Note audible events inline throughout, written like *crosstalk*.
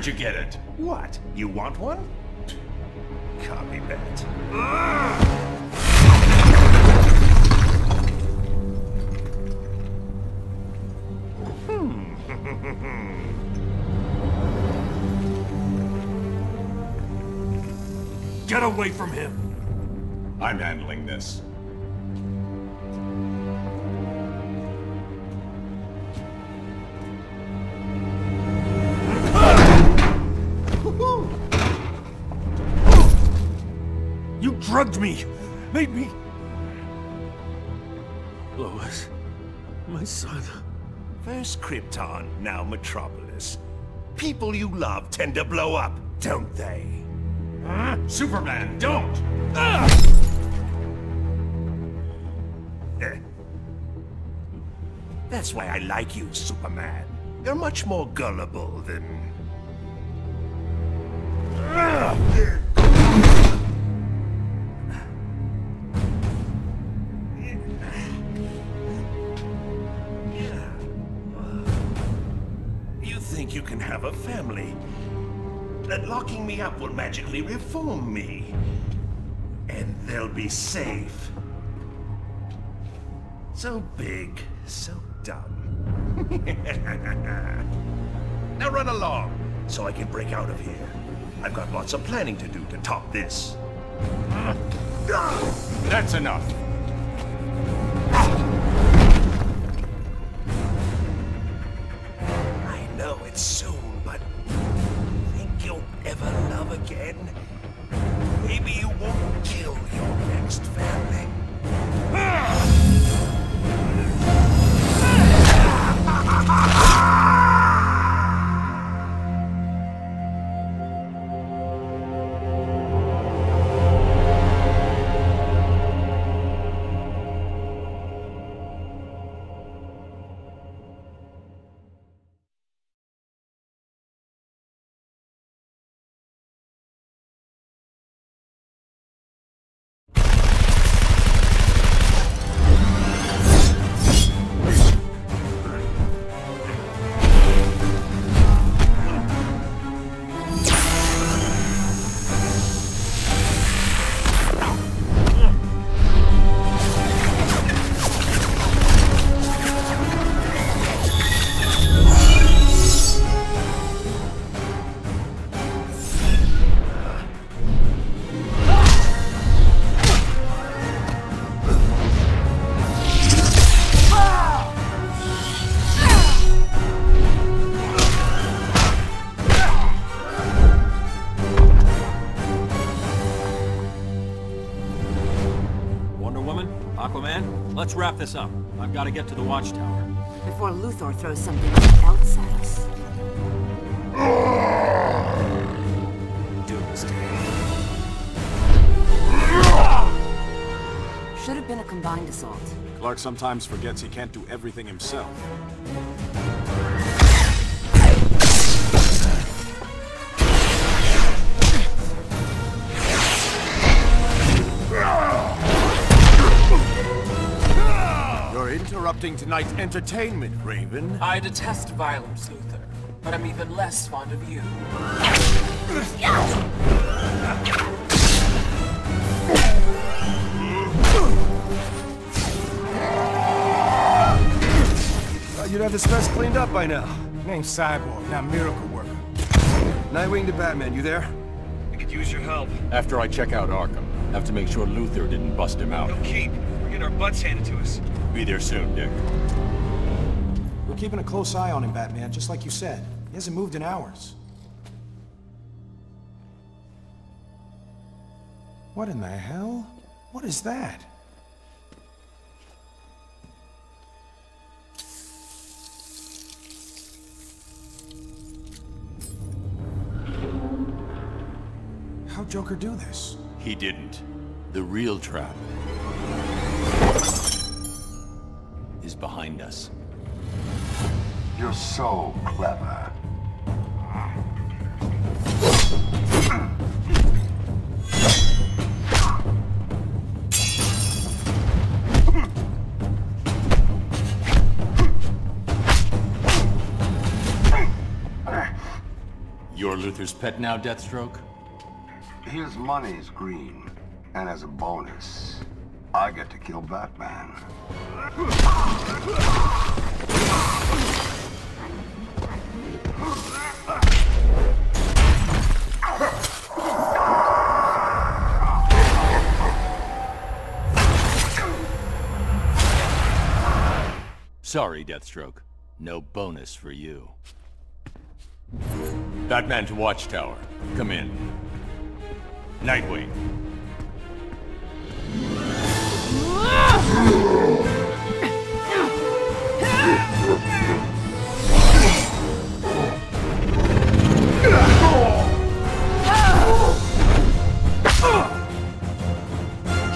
Where'd you get it? What? You want one? Copy that. Hmm. *laughs* Get away from him! I'm handling drugged me! Made me... Lois. My son. First Krypton, now Metropolis. People you love tend to blow up, don't they? Superman, don't! Eh. That's why I like you, Superman. You're much more gullible than... locking me up will magically reform me. And they'll be safe. So big, so dumb. *laughs* now run along, so I can break out of here. I've got lots of planning to do to top this. That's enough. Let's wrap this up. I've got to get to the Watchtower. Before Luthor throws something else at us. Doomsday. Should have been a combined assault. Clark sometimes forgets he can't do everything himself. Interrupting tonight's entertainment, Raven. I detest violence, Luthor, but I'm even less fond of you. Thought you'd have this mess cleaned up by now. Name's Cyborg, not Miracle Worker. Nightwing to Batman, you there? I could use your help. After I check out Arkham, have to make sure Luthor didn't bust him out. No keep. We're getting our butts handed to us. Be there soon, Dick. We're keeping a close eye on him, Batman, just like you said. He hasn't moved in hours. What in the hell? What is that? How'd Joker do this? He didn't. The real trap is behind us. You're so clever. You're Luthor's pet now, Deathstroke? His money's green, and as a bonus, I get to kill Batman. Sorry, Deathstroke. No bonus for you. Batman to Watchtower. Come in. Nightwing.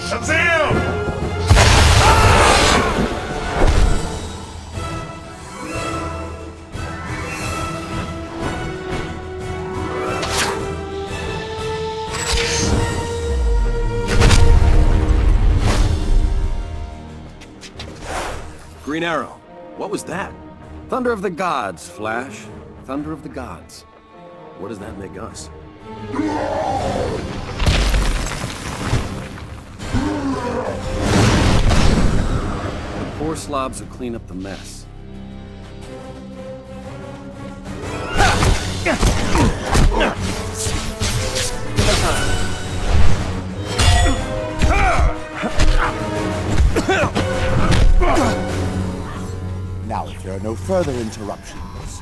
Shazam! Green Arrow. What was that? Thunder of the Gods, Flash. Thunder of the Gods. What does that make us? The poor slobs who clean up the mess. *laughs* Now, if there are no further interruptions,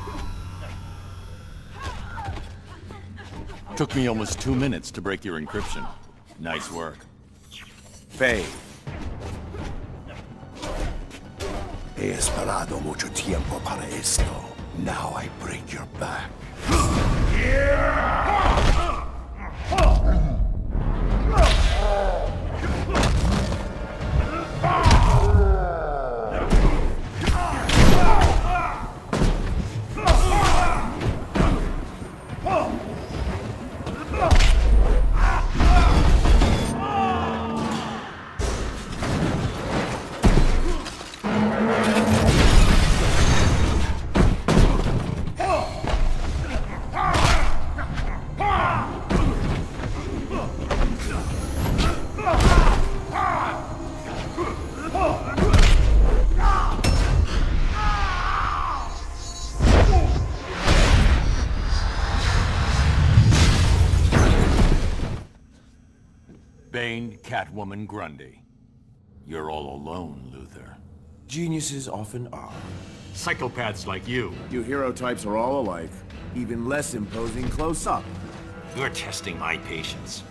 Took me almost two minutes to break your encryption. Nice work. Faye. He esperado mucho tiempo para esto. Now I break your back. Bane, Catwoman, Grundy. You're all alone, Luthor. Geniuses often are. Psychopaths like you. You hero types are all alike. Even less imposing close up. You're testing my patience.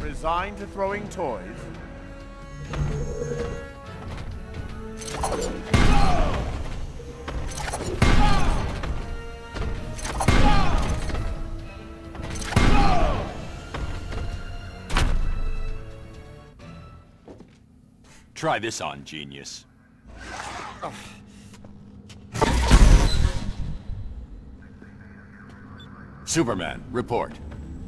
Resigned to throwing toys. Try this on, genius. Superman, report.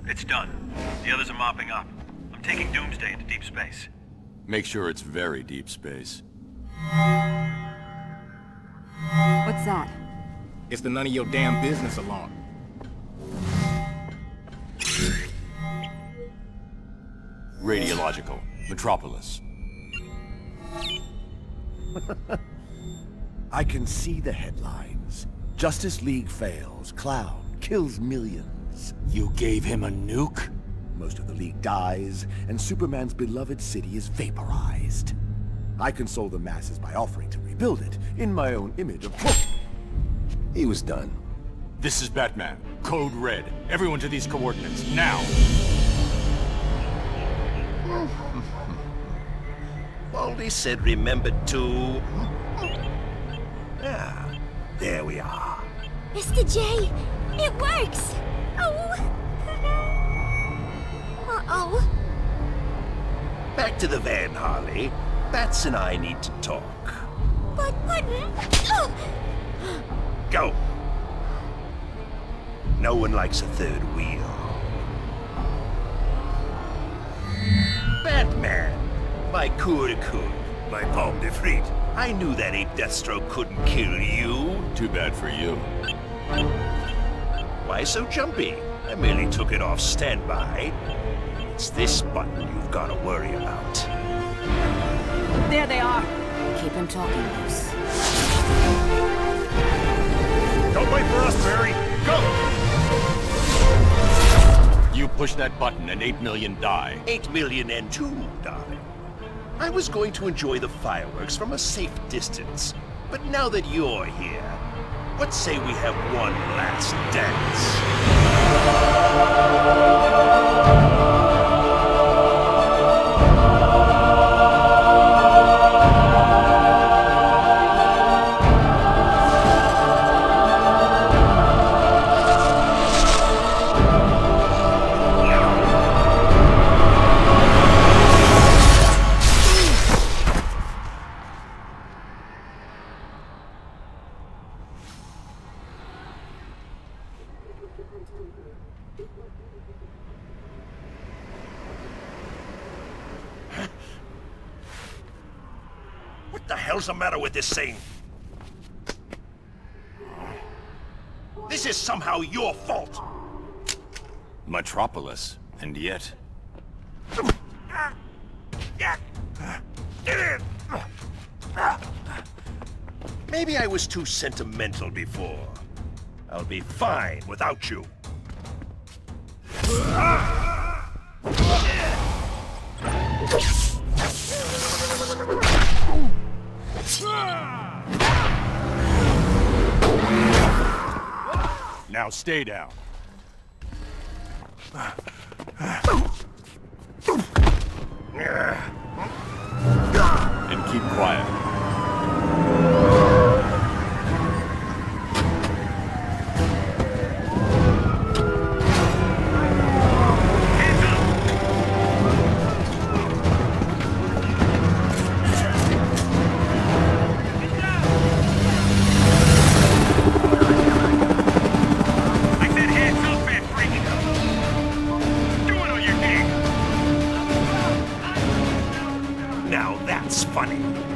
It's done. The others are mopping up. I'm taking Doomsday into deep space. Make sure it's very deep space. What's that? It's the none of your damn business alarm. Radiological. Metropolis. I can see the headlines. Justice League fails. Clown kills millions. You gave him a nuke? Most of the League dies, and Superman's beloved city is vaporized. I console the masses by offering to rebuild it, in my own image, of course. He was done. This is Batman. Code Red. Everyone to these coordinates, now! Baldy said remember to... Ah, there we are. Mr. J, it works! Oh! Uh-oh. Back to the van, Harley. Bats and I need to talk. But, but... Oh! *gasps* Go! No one likes a third wheel. Batman! My coup de coup. my palm de frite. I knew that ape Deathstroke couldn't kill you. Too bad for you. Why so jumpy? I merely took it off standby. It's this button you've got to worry about. There they are. Keep him talking, Moose. Don't wait for us, Barry. Go! You push that button and 8 million die. Eight million and two, darling. I was going to enjoy the fireworks from a safe distance. But now that you're here, what say we have one last dance? This thing? This is somehow your fault. Metropolis, and yet... Maybe I was too sentimental before. I'll be fine without you. Ah! Now stay down. And keep quiet. Funny.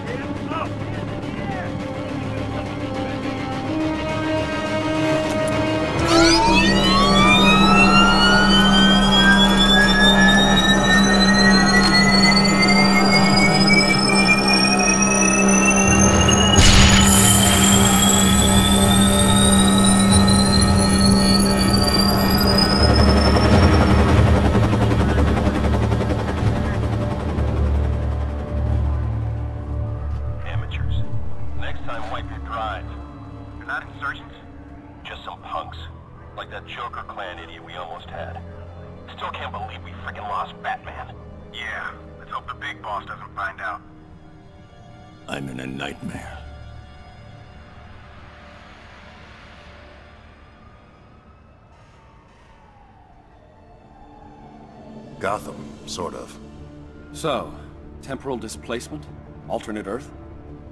So, temporal displacement? Alternate Earth?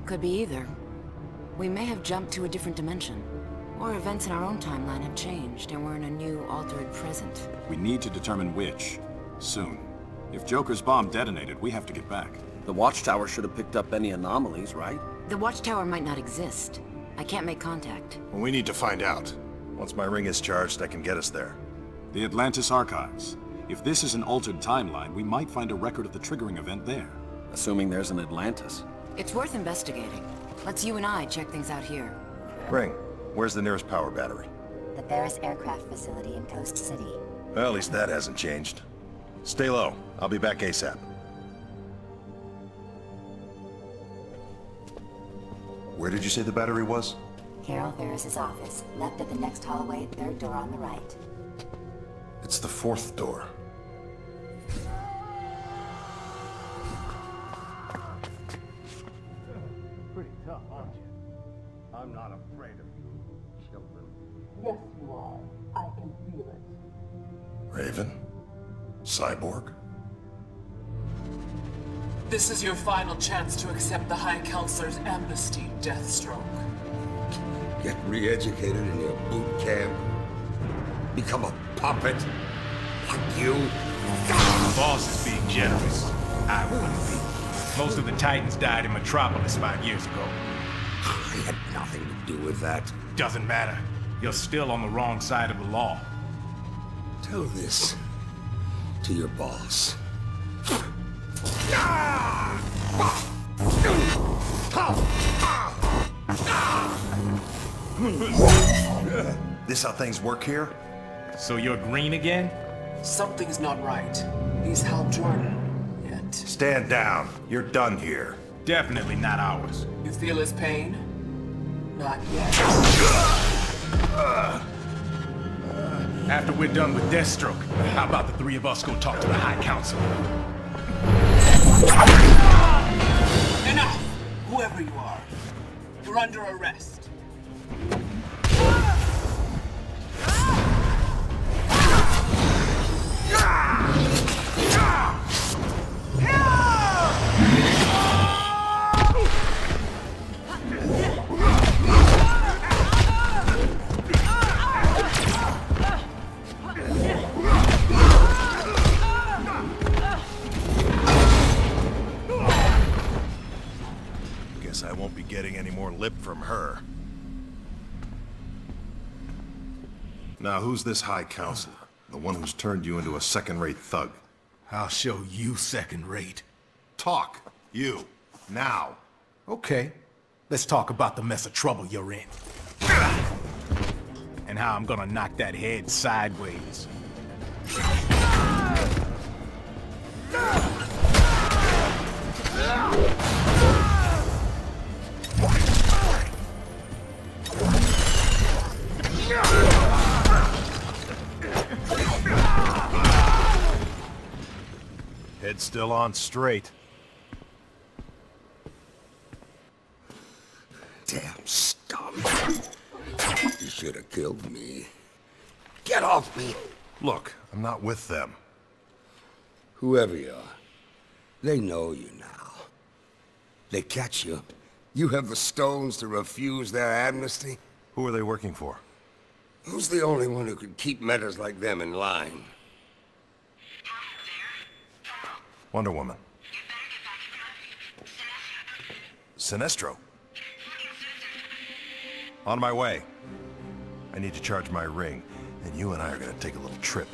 Could be either. We may have jumped to a different dimension. Or events in our own timeline have changed, and we're in a new, altered present. We need to determine which. Soon. If Joker's bomb detonated, we have to get back. The Watchtower should have picked up any anomalies, right? The watchtower might not exist. I can't make contact. Well, we need to find out. Once my ring is charged, I can get us there. The Atlantis Archives. If this is an altered timeline, we might find a record of the triggering event there. Assuming there's an Atlantis. It's worth investigating. Let's you and I check things out here. Ring, where's the nearest power battery? The Ferris Aircraft Facility in Coast City. Well, at least that hasn't changed. Stay low. I'll be back ASAP. Where did you say the battery was? Carol Ferris's office. Left at the next hallway, third door on the right. It's the fourth door. Raven? Cyborg? This is your final chance to accept the High Counselor's amnesty, Deathstroke. Get re-educated in your boot camp. Become a puppet. Like you. The boss is being generous. I wouldn't be. Most of the Titans died in Metropolis five years ago. I had nothing to do with that. Doesn't matter. You're still on the wrong side of the law. Tell this to your boss. This how things work here? So you're green again? Something's not right. He's Hal Jordan. Yet. Stand down. You're done here. Definitely not ours. You feel his pain? Not yet. After we're done with Deathstroke, how about the three of us go talk to the High Council? Enough! Whoever you are, you're under arrest. Guess I won't be getting any more lip from her. Now, who's this High Counselor? The one who's turned you into a second-rate thug? I'll show you second-rate. Talk. You. Now. Okay. Let's talk about the mess of trouble you're in. And how I'm gonna knock that head sideways. Head still on straight. Damn scum. You should have killed me. Get off me! Look, I'm not with them. Whoever you are, they know you now. They catch you. You have the stones to refuse their amnesty? Who are they working for? Who's the only one who could keep metas like them in line? Wonder Woman. Sinestro. On my way. I need to charge my ring, and you and I are gonna take a little trip.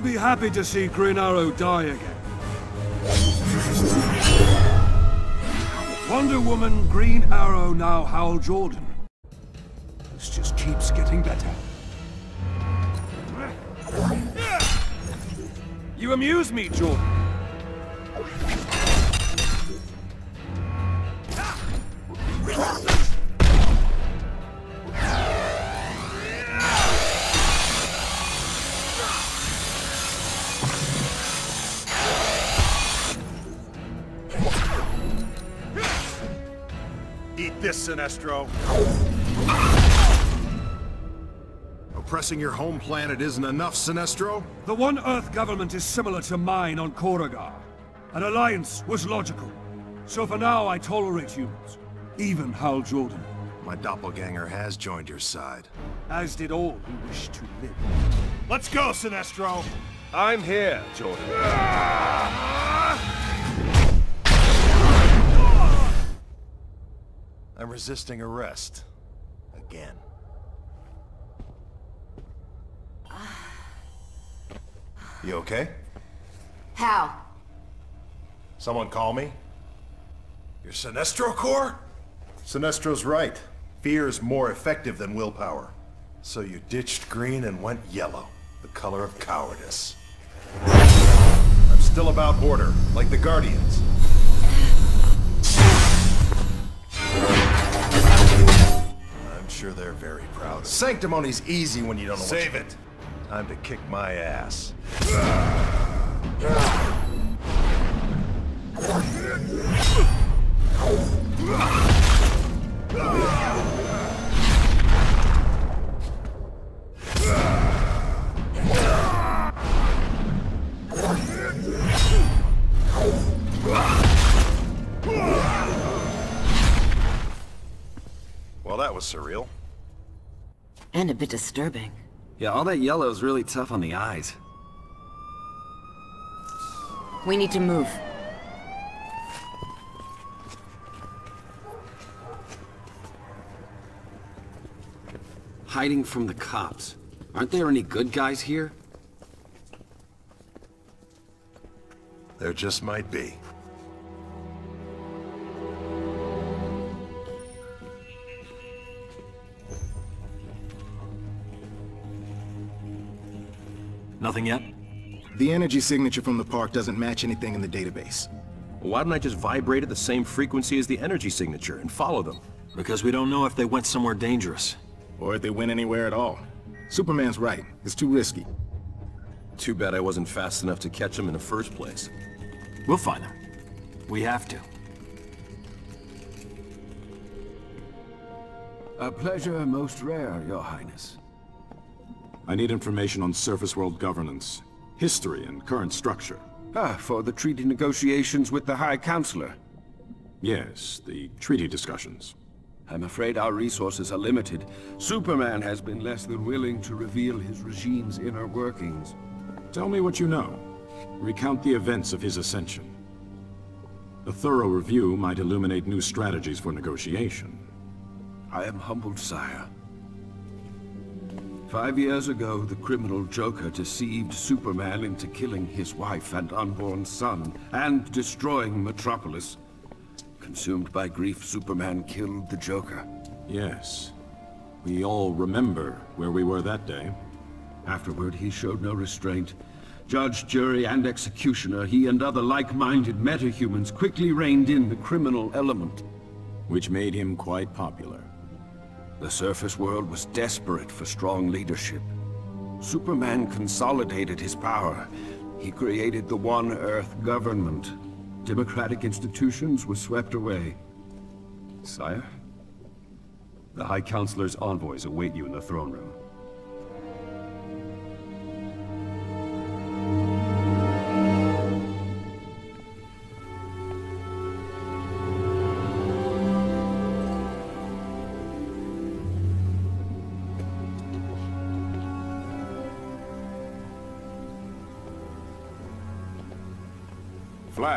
I'll be happy to see Green Arrow die again. Wonder Woman, Green Arrow, now Hal Jordan. This just keeps getting better. You amuse me, Jordan. This, Oppressing your home planet isn't enough, Sinestro? The One Earth government is similar to mine on Korugar. An alliance was logical. So for now, I tolerate humans. Even Hal Jordan. My doppelganger has joined your side. As did all who wish to live. Let's go, Sinestro! I'm here, Jordan. Ah! I'm resisting arrest. Again. You okay? How? Someone call me? Your Sinestro Corps? Sinestro's right. Fear is more effective than willpower. So you ditched green and went yellow, the color of cowardice. I'm still about order, like the Guardians. sure they're very proud. Sanctimony's easy when you don't know Save it! Time to kick my ass. That was surreal. And a bit disturbing. Yeah, all that yellow is really tough on the eyes. We need to move. Hiding from the cops. Aren't there any good guys here? There just might be. Nothing yet? The energy signature from the park doesn't match anything in the database. Why don't I just vibrate at the same frequency as the energy signature and follow them? Because we don't know if they went somewhere dangerous. Or if they went anywhere at all. Superman's right. It's too risky. Too bad I wasn't fast enough to catch them in the first place. We'll find them. We have to. A pleasure most rare, your highness. I need information on surface world governance, history, and current structure. Ah, for the treaty negotiations with the High Counselor. Yes, the treaty discussions. I'm afraid our resources are limited. Superman has been less than willing to reveal his regime's inner workings. Tell me what you know. Recount the events of his ascension. A thorough review might illuminate new strategies for negotiation. I am humbled, sire. Five years ago, the criminal Joker deceived Superman into killing his wife and unborn son, and destroying Metropolis. Consumed by grief, Superman killed the Joker. Yes. We all remember where we were that day. Afterward, he showed no restraint. Judge, jury, and executioner, he and other like-minded metahumans quickly reined in the criminal element. Which made him quite popular. The surface world was desperate for strong leadership. Superman consolidated his power. He created the One Earth government. Democratic institutions were swept away. Sire? The High Counselor's envoys await you in the throne room.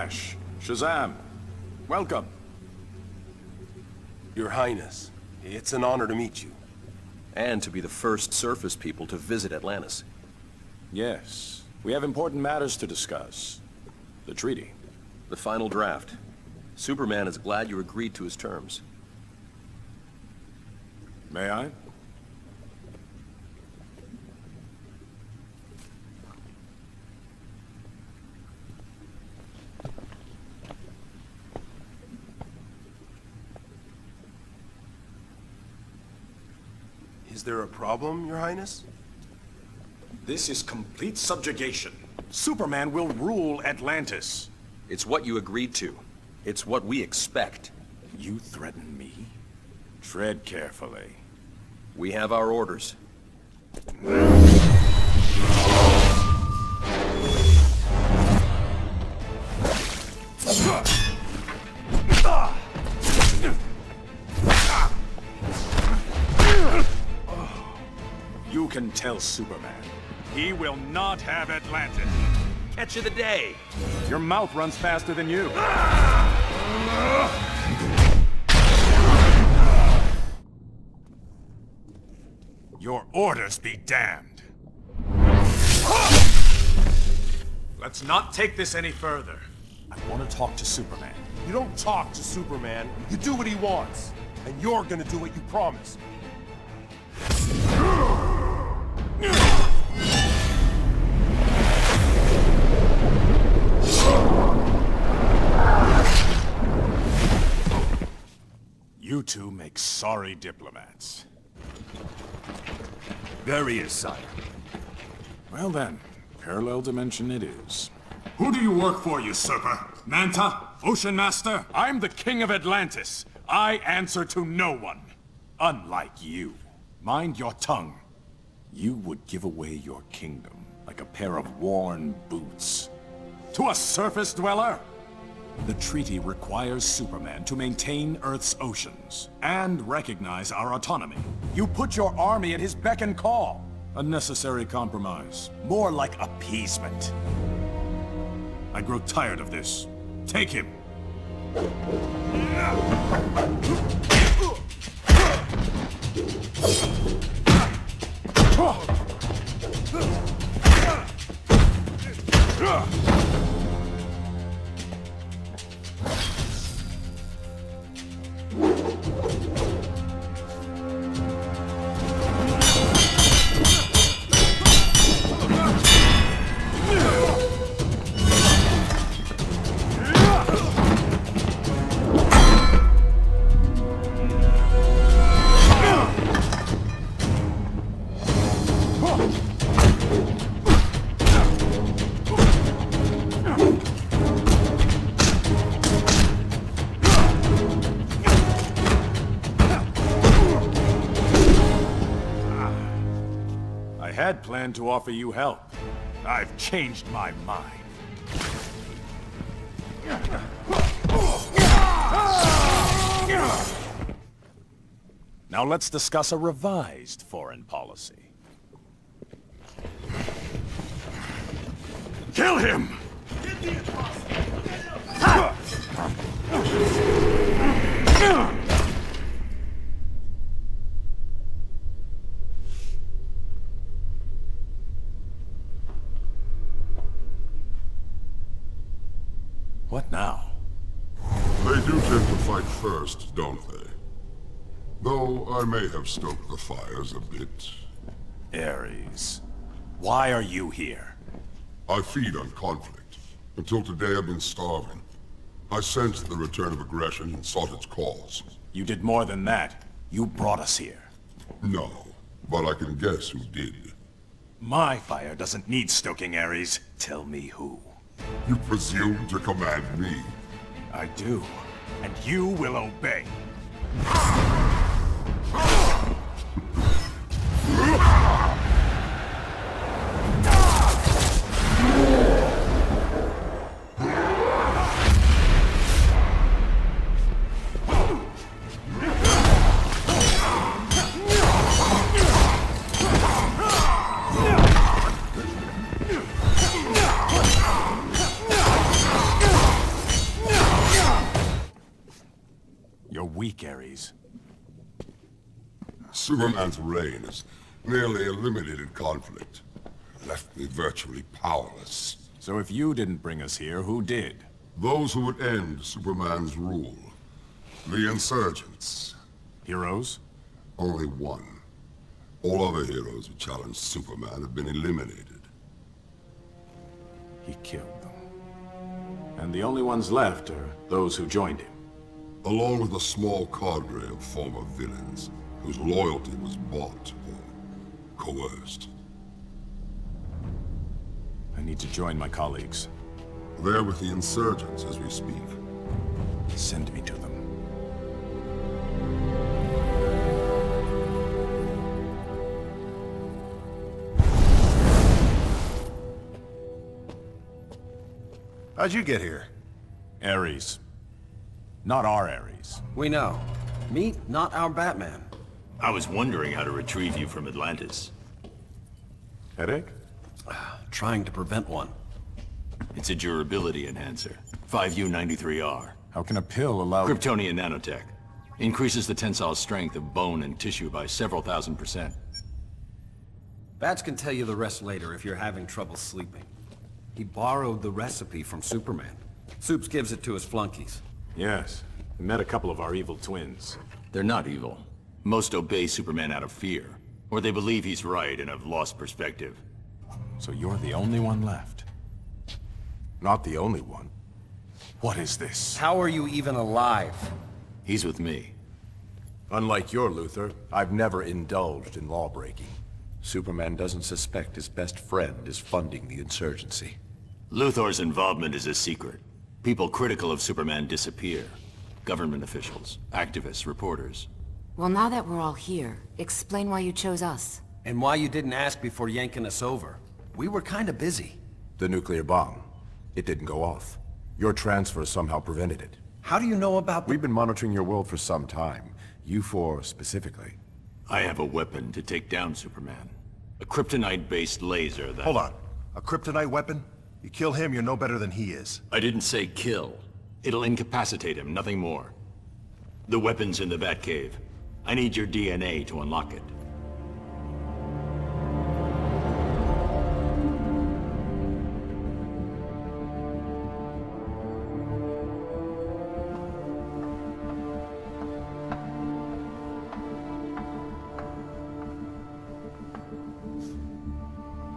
Flash, Shazam, welcome. Your Highness, it's an honor to meet you. And to be the first surface people to visit Atlantis. Yes, we have important matters to discuss. The treaty. The final draft. Superman is glad you agreed to his terms. May I? Is there a problem, Your Highness? This is complete subjugation. Superman will rule Atlantis. It's what you agreed to. It's what we expect. You threaten me? Tread carefully. We have our orders. Tell Superman. He will not have Atlantis. Catch of the day. Your mouth runs faster than you. Your orders be damned. Let's not take this any further. I want to talk to Superman. You don't talk to Superman, you do what he wants. And you're gonna do what you promised. You two make sorry diplomats. There he is, sire. Well then, parallel dimension it is. Who do you work for, usurper? Manta? Ocean Master? I'm the king of Atlantis. I answer to no one. Unlike you. Mind your tongue. You would give away your kingdom like a pair of worn boots. To a surface dweller? The treaty requires Superman to maintain Earth's oceans and recognize our autonomy. You put your army at his beck and call. A necessary compromise. More like appeasement. I grow tired of this. Take him. *laughs* had planned to offer you help. I've changed my mind. Now let's discuss a revised foreign policy. Kill him! Get the What now? They do tend to fight first, don't they? Though I may have stoked the fires a bit. Ares, why are you here? I feed on conflict. Until today I've been starving. I sensed the return of aggression and sought its cause. You did more than that. You brought us here. No, but I can guess who did. My fire doesn't need stoking, Ares. Tell me who. You presume to command me? I do. And you will obey. You're weak, Ares. Superman's reign has nearly eliminated conflict. Left me virtually powerless. So if you didn't bring us here, who did? Those who would end Superman's rule. The insurgents. Heroes? Only one. All other heroes who challenged Superman have been eliminated. He killed them. And the only ones left are those who joined him. Along with a small cadre of former villains, whose loyalty was bought or coerced. I need to join my colleagues. They're with the insurgents as we speak. Send me to them. How'd you get here? Ares. Not our Ares. We know. Meet not our Batman. I was wondering how to retrieve you from Atlantis. Headache? *sighs* Trying to prevent one. It's a durability enhancer. 5U93R. How can a pill allow... Kryptonian nanotech. Increases the tensile strength of bone and tissue by several thousand percent. Bats can tell you the rest later if you're having trouble sleeping. He borrowed the recipe from Superman. Supes gives it to his flunkies. Yes. We met a couple of our evil twins. They're not evil. Most obey Superman out of fear. Or they believe he's right and have lost perspective. So you're the only one left. Not the only one. What is this? How are you even alive? He's with me. Unlike your Luthor, I've never indulged in lawbreaking. Superman doesn't suspect his best friend is funding the insurgency. Luthor's involvement is a secret. People critical of Superman disappear. Government officials, activists, reporters. Well, now that we're all here, explain why you chose us. And why you didn't ask before yanking us over. We were kinda busy. The nuclear bomb. It didn't go off. Your transfer somehow prevented it. How do you know about We've been monitoring your world for some time. You four specifically. I have a weapon to take down Superman. A kryptonite-based laser that... Hold on. A kryptonite weapon? You kill him, you're no better than he is. I didn't say kill. It'll incapacitate him, nothing more. The weapon's in the Batcave. I need your DNA to unlock it.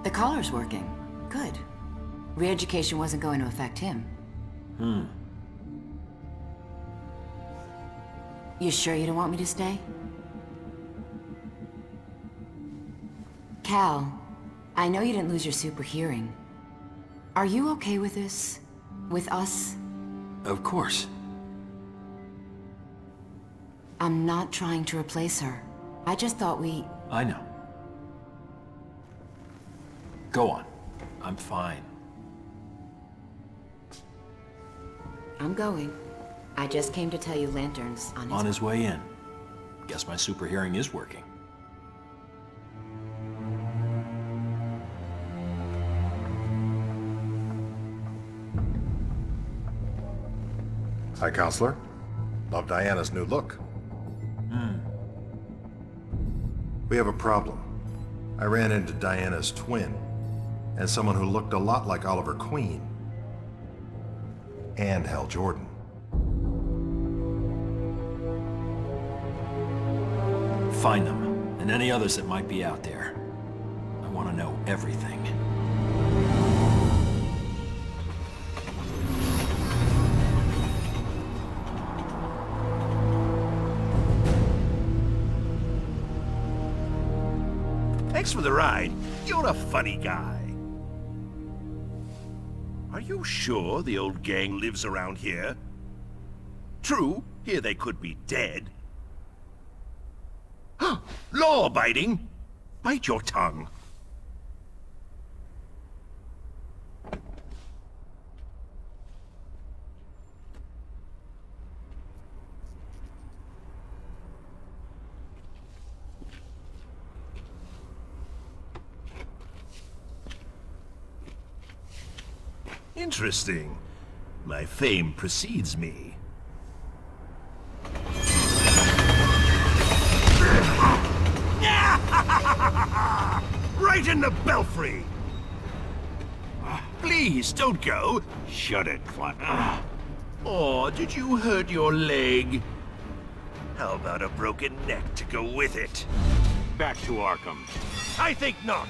The collar's working. Re-education wasn't going to affect him. Hmm. You sure you don't want me to stay? Cal, I know you didn't lose your super hearing. Are you okay with this? With us? Of course. I'm not trying to replace her. I just thought we... I know. Go on. I'm fine. I'm going. I just came to tell you Lantern's on his... On his way in. Guess my super hearing is working. Hi, Counselor. Love Diana's new look. Hmm. We have a problem. I ran into Diana's twin, and someone who looked a lot like Oliver Queen. And Hal Jordan. Find them, and any others that might be out there. I want to know everything. Thanks for the ride. You're a funny guy. Are you sure the old gang lives around here? True, here they could be dead. *gasps* Law-abiding? Bite your tongue. Interesting. My fame precedes me. *laughs* right in the belfry! Please, don't go. Shut it, Clint. Ah. Oh, did you hurt your leg? How about a broken neck to go with it? Back to Arkham. I think not.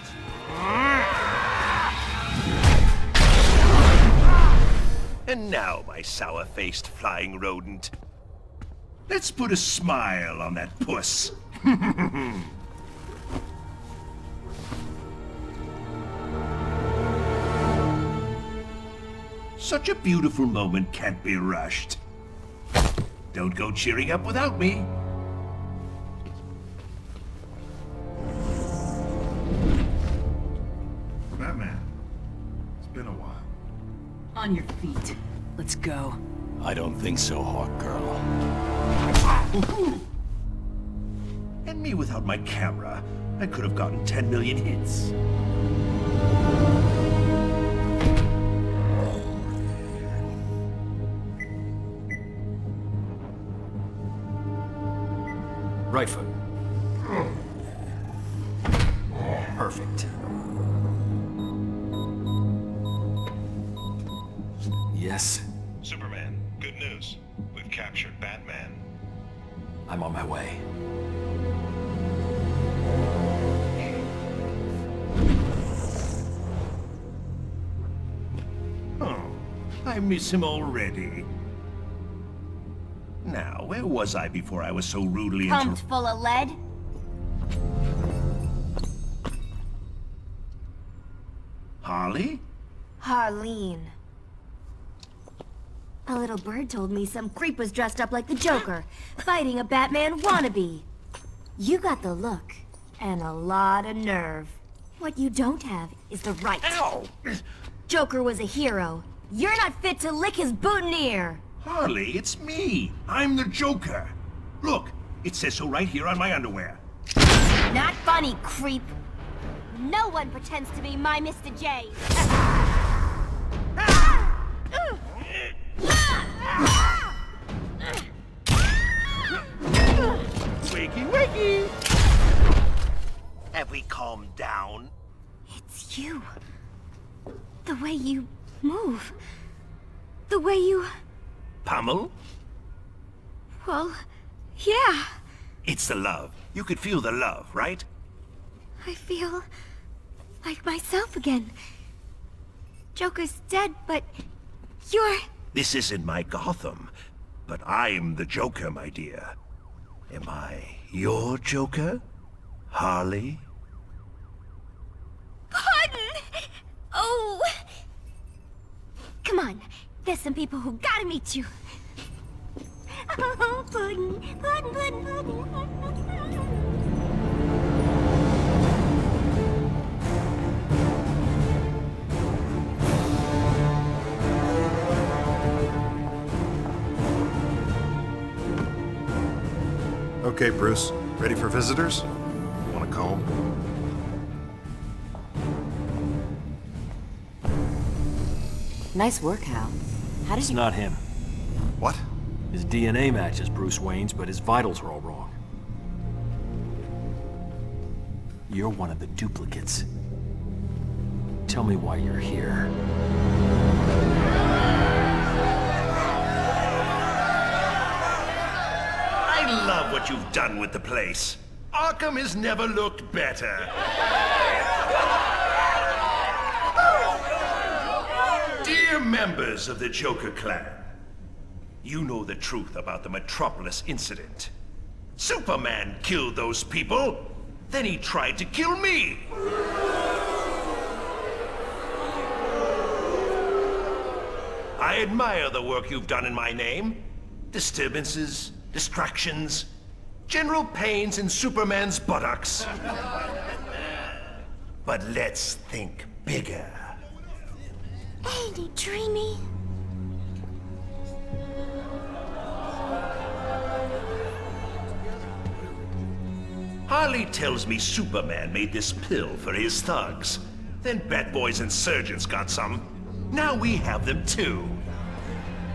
And now, my sour-faced flying rodent. Let's put a smile on that puss. *laughs* Such a beautiful moment can't be rushed. Don't go cheering up without me. Think so, Hawkgirl. And me without my camera. I could have gotten 10 million hits. Right foot. Miss him already. Now, where was I before I was so rudely Pumped full of lead? Harley? Harleen. A little bird told me some creep was dressed up like the Joker, fighting a Batman wannabe. You got the look, and a lot of nerve. What you don't have is the right. Ow! Joker was a hero, You're not fit to lick his boutonniere! Harley, it's me. I'm the Joker. Look, it says so right here on my underwear. Not funny, creep. No one pretends to be my Mr. J. Wakey, wakey! Have we calmed down? It's you. The way you move. The way you... Pummel? Well, yeah. It's the love. You could feel the love, right? I feel like myself again. Joker's dead, but you're... This isn't my Gotham, but I'm the Joker, my dear. Am I your Joker? Harley? Pardon! Oh! Come on, there's some people who gotta meet you. Oh. Okay, Bruce. Ready for visitors? Want a comb? Nice work, Hal. How did It's you... not him. What? His DNA matches Bruce Wayne's, but his vitals are all wrong. You're one of the duplicates. Tell me why you're here. I love what you've done with the place. Arkham has never looked better. Dear members of the Joker clan, you know the truth about the Metropolis incident. Superman killed those people, then he tried to kill me. I admire the work you've done in my name. Disturbances, distractions, general pains in Superman's buttocks. But let's think bigger. Ain't he dreamy? Harley tells me Superman made this pill for his thugs. Then Batboy's insurgents got some. Now we have them too.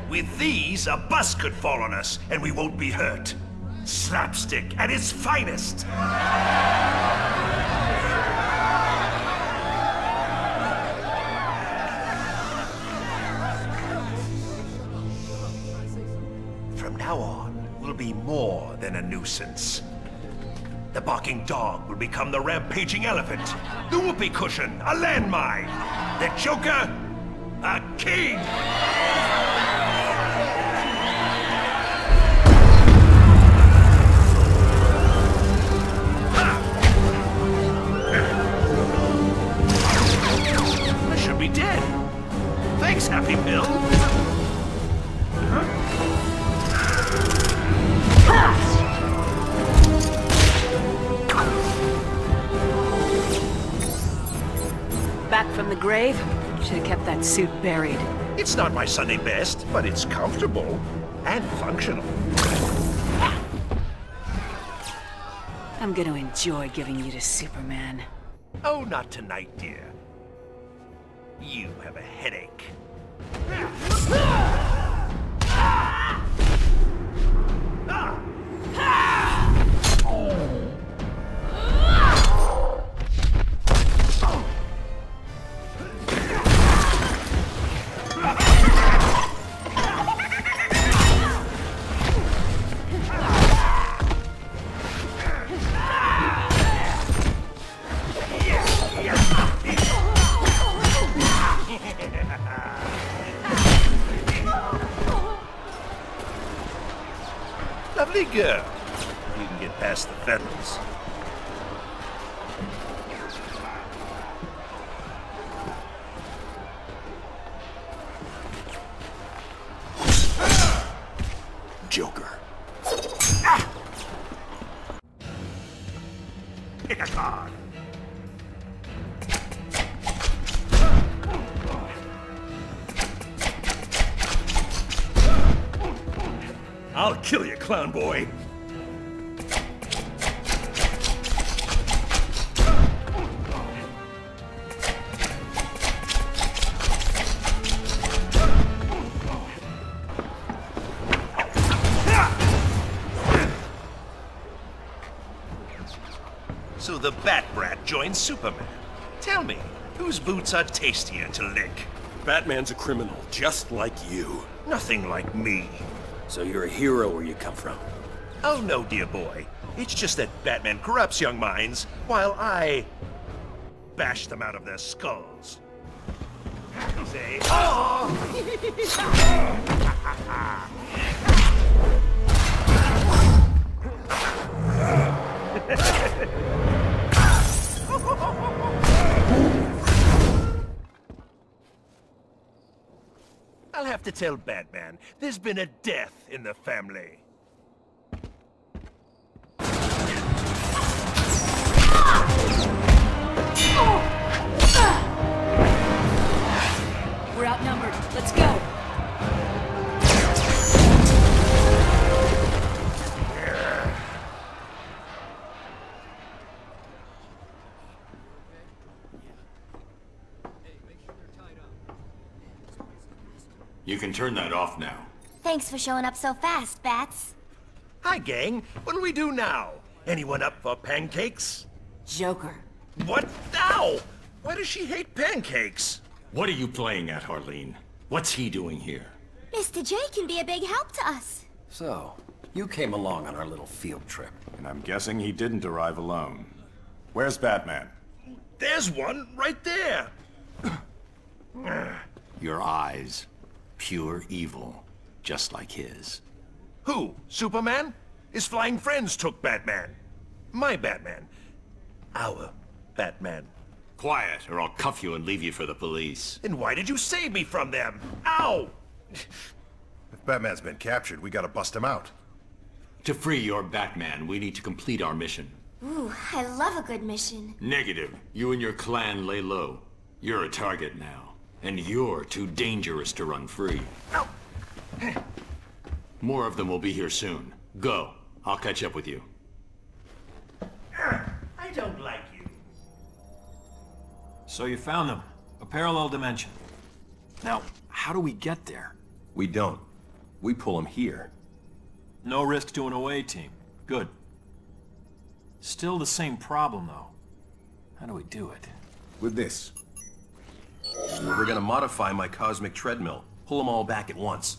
With these, a bus could fall on us and we won't be hurt. Slapstick at its finest. Be more than a nuisance. The barking dog will become the rampaging elephant. The whoopee cushion, a landmine. The Joker, a king. I should be dead. Thanks, Happy Bill. Back from the grave? Should have kept that suit buried. It's not my Sunday best, but it's comfortable and functional. I'm gonna enjoy giving you to Superman. Oh, not tonight, dear. You have a headache. Lovely girl. You can get past the federals. Clown boy. So the Bat Brat joins Superman. Tell me, whose boots are tastier to lick? Batman's a criminal, just like you. Nothing like me. So you're a hero where you come from. Oh no, dear boy. It's just that Batman corrupts young minds, while I... bash them out of their skulls. Say, *laughs* *laughs* oh! *laughs* I'll have to tell Batman, there's been a death in the family. We're outnumbered. You can turn that off now. Thanks for showing up so fast, Bats. Hi, gang. What do we do now? Anyone up for pancakes? Joker. What now? Why does she hate pancakes? What are you playing at, Harleen? What's he doing here? Mr. J can be a big help to us. So, you came along on our little field trip. And I'm guessing he didn't arrive alone. Where's Batman? There's one right there. Your eyes. Pure evil. Just like his. Who? Superman? His flying friends took Batman. My Batman. Our Batman. Quiet, or I'll cuff you and leave you for the police. Then why did you save me from them? Ow! If Batman's been captured, we gotta bust him out. To free your Batman, we need to complete our mission. Ooh, I love a good mission. Negative. You and your clan lay low. You're a target now. And you're too dangerous to run free. No. More of them will be here soon. Go. I'll catch up with you. I don't like you. So you found them. A parallel dimension. Now, how do we get there? We don't. We pull them here. No risk to an away team. Good. Still the same problem, though. How do we do it? With this. We're gonna modify my cosmic treadmill. Pull them all back at once.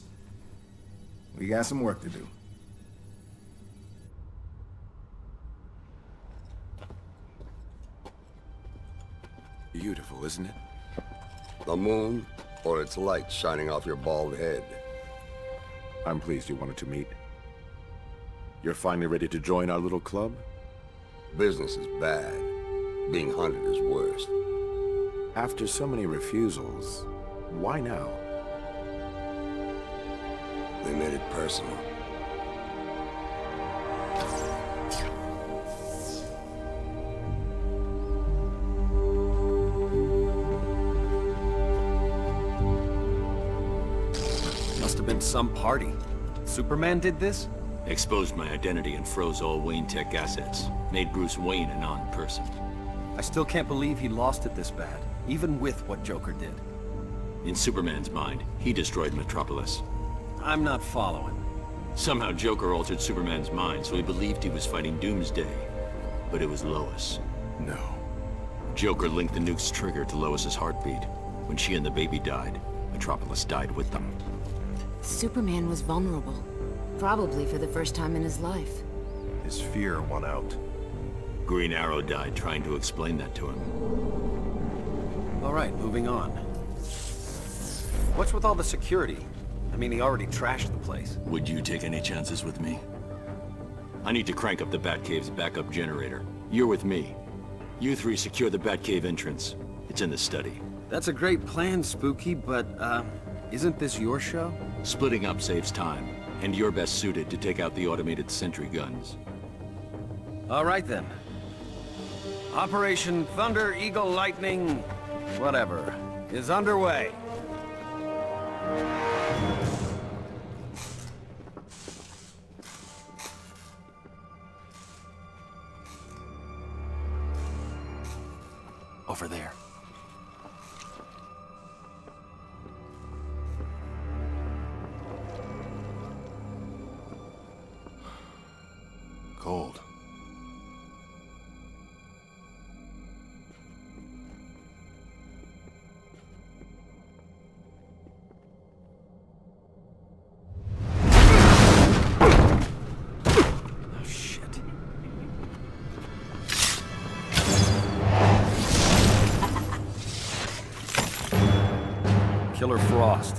We got some work to do. Beautiful, isn't it? The moon, or its light shining off your bald head. I'm pleased you wanted to meet. You're finally ready to join our little club? Business is bad. Being hunted is worse. After so many refusals, why now? They made it personal. Must have been some party. Superman did this? Exposed my identity and froze all Wayne Tech assets. Made Bruce Wayne a non-person. I still can't believe he lost it this bad, even with what Joker did. In Superman's mind, he destroyed Metropolis. I'm not following. Somehow Joker altered Superman's mind, so he believed he was fighting Doomsday. But it was Lois. No. Joker linked the nuke's trigger to Lois's heartbeat. When she and the baby died, Metropolis died with them. Superman was vulnerable. Probably for the first time in his life. His fear won out. Green Arrow died trying to explain that to him. All right, moving on. What's with all the security? I mean, he already trashed the place. Would you take any chances with me? I need to crank up the Batcave's backup generator. You're with me. You three secure the Batcave entrance. It's in the study. That's a great plan, Spooky, but, uh, isn't this your show? Splitting up saves time, and you're best suited to take out the automated sentry guns. All right, then. Operation Thunder Eagle Lightning, whatever, is underway. Killer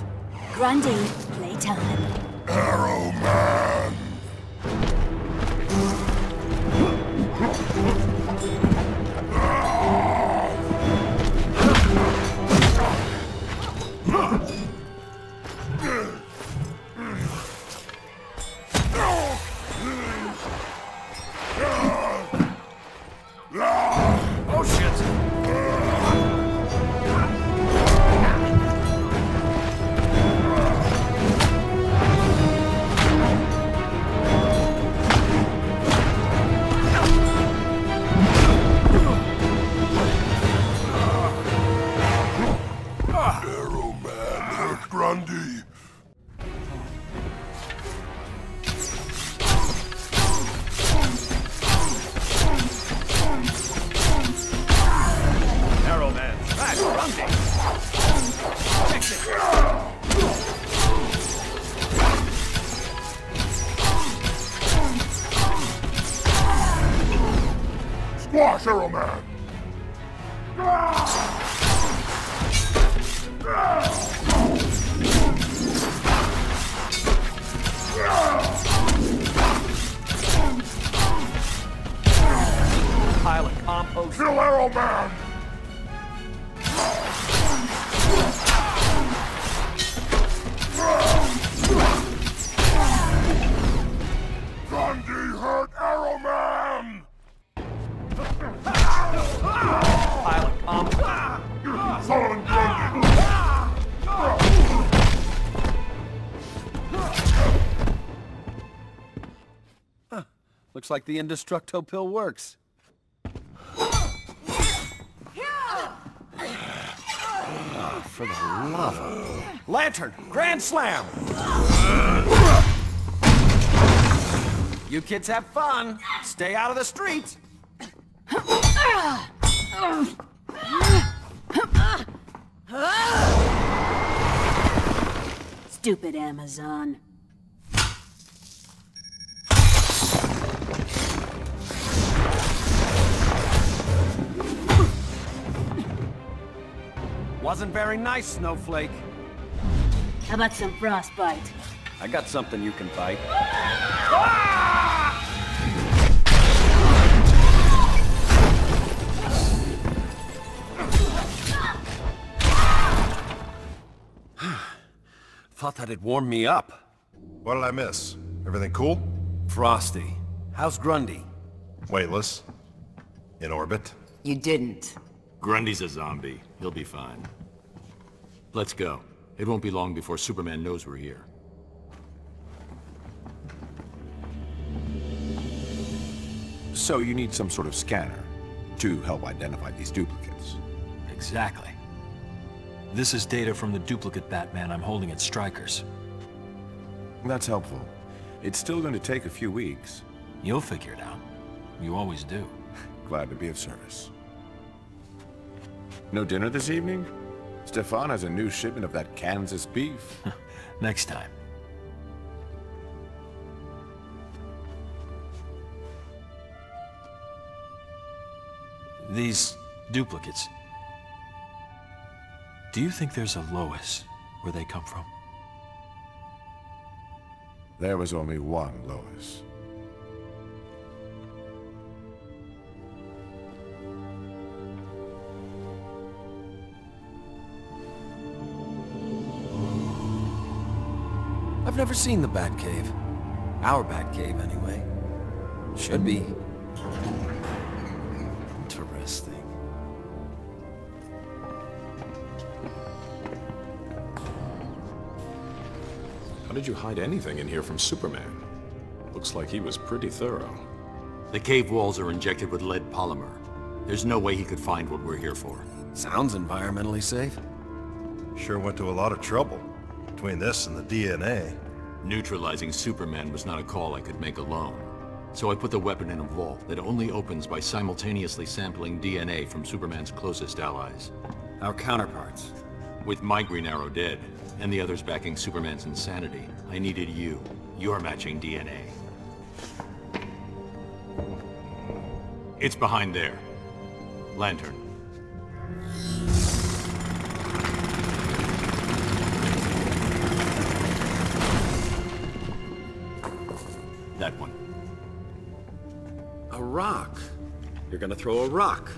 Looks like the Indestructo pill works. Ah, for the love of... Lantern! Grand Slam! You kids have fun. Stay out of the streets. Stupid Amazon. Wasn't very nice, Snowflake. How about some frostbite? I got something you can fight. *sighs* Thought that'd warm me up. What did I miss? Everything cool? Frosty. How's Grundy? Weightless. In orbit. You didn't. Grundy's a zombie. He'll be fine. Let's go. It won't be long before Superman knows we're here. So you need some sort of scanner to help identify these duplicates. Exactly. This is data from the duplicate Batman I'm holding at Stryker's. That's helpful. It's still going to take a few weeks. You'll figure it out. You always do. *laughs* Glad to be of service. No dinner this evening? Stefan has a new shipment of that Kansas beef. *laughs* Next time. These duplicates. Do you think there's a Lois where they come from? There was only one Lois. I've never seen the Batcave. Our Batcave, anyway. Should be. Interesting. How did you hide anything in here from Superman? Looks like he was pretty thorough. The cave walls are injected with lead polymer. There's no way he could find what we're here for. Sounds environmentally safe. Sure went to a lot of trouble. Between this and the DNA. Neutralizing Superman was not a call I could make alone. So I put the weapon in a vault that only opens by simultaneously sampling DNA from Superman's closest allies. Our counterparts. With my Green Arrow dead, and the others backing Superman's insanity, I needed you. Your matching DNA. It's behind there. Lantern. That one. A rock. You're gonna throw a rock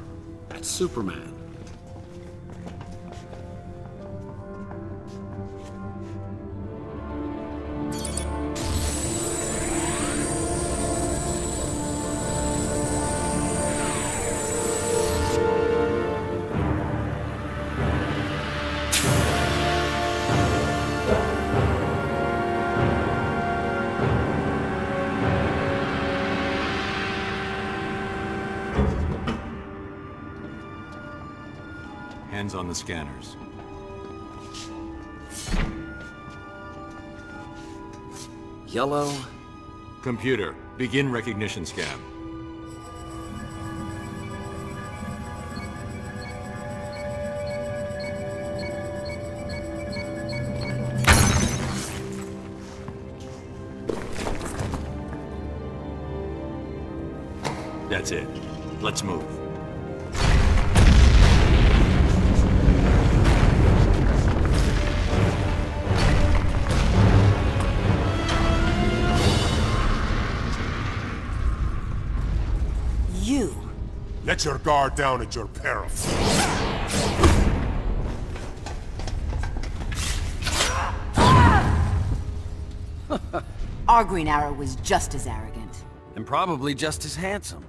at Superman. On the scanners. Yellow. Computer, begin recognition scan. That's it. Let's move. Let your guard down at your peril. Our Green Arrow was just as arrogant. And probably just as handsome.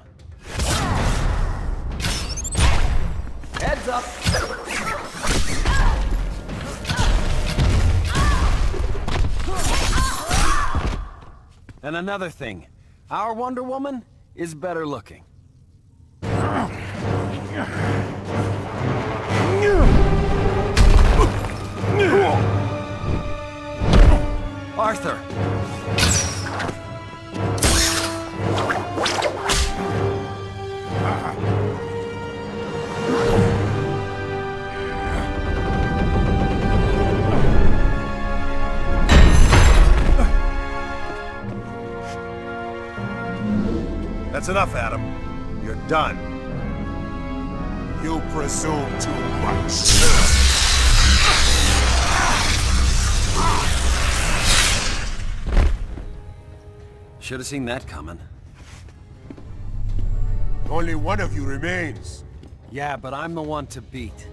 Heads up! And another thing, our Wonder Woman is better looking. Arthur! That's enough, Adam. You're done. You presume too much. Should have seen that coming. Only one of you remains. Yeah, but I'm the one to beat.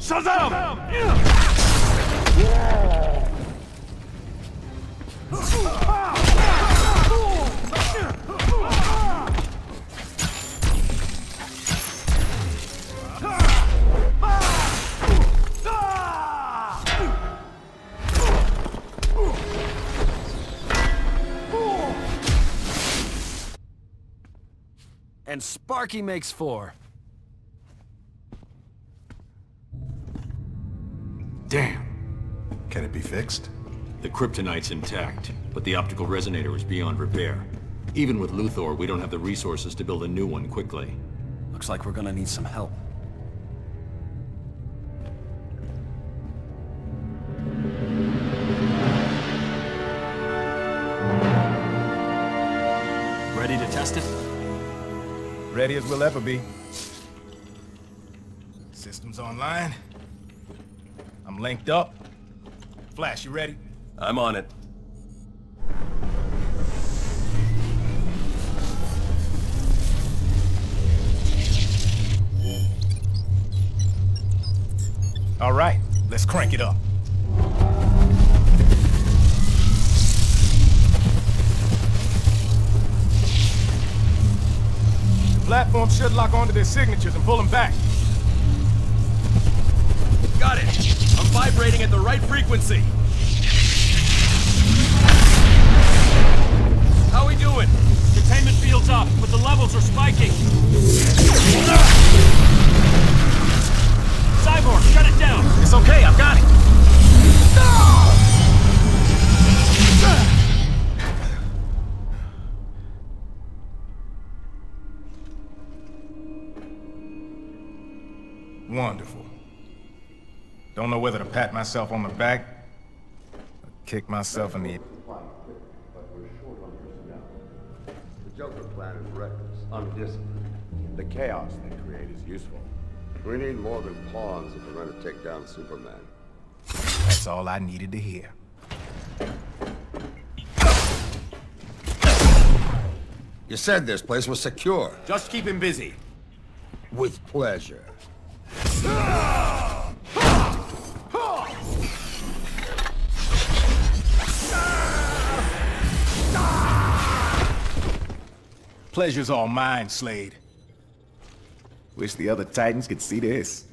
Shazam! And Sparky makes four. Damn. Can it be fixed? The kryptonite's intact, but the optical resonator is beyond repair. Even with Luthor, we don't have the resources to build a new one quickly. Looks like we're gonna need some help. Ready as we'll ever be. Systems online. I'm linked up. Flash, you ready? I'm on it. All right, let's crank it up. Platform should lock onto their signatures and pull them back. Got it! I'm vibrating at the right frequency! How we doing? Containment field's up, but the levels are spiking. Cyborg, shut it down! It's okay, I've got it! Wonderful. Don't know whether to pat myself on the back or kick myself in the... The Joker plan is reckless, undisciplined. The chaos they create is useful. We need more than pawns if we're going to take down Superman. That's all I needed to hear. You said this place was secure. Just keep him busy. With pleasure. Pleasure's all mine, Slade. Wish the other Titans could see this.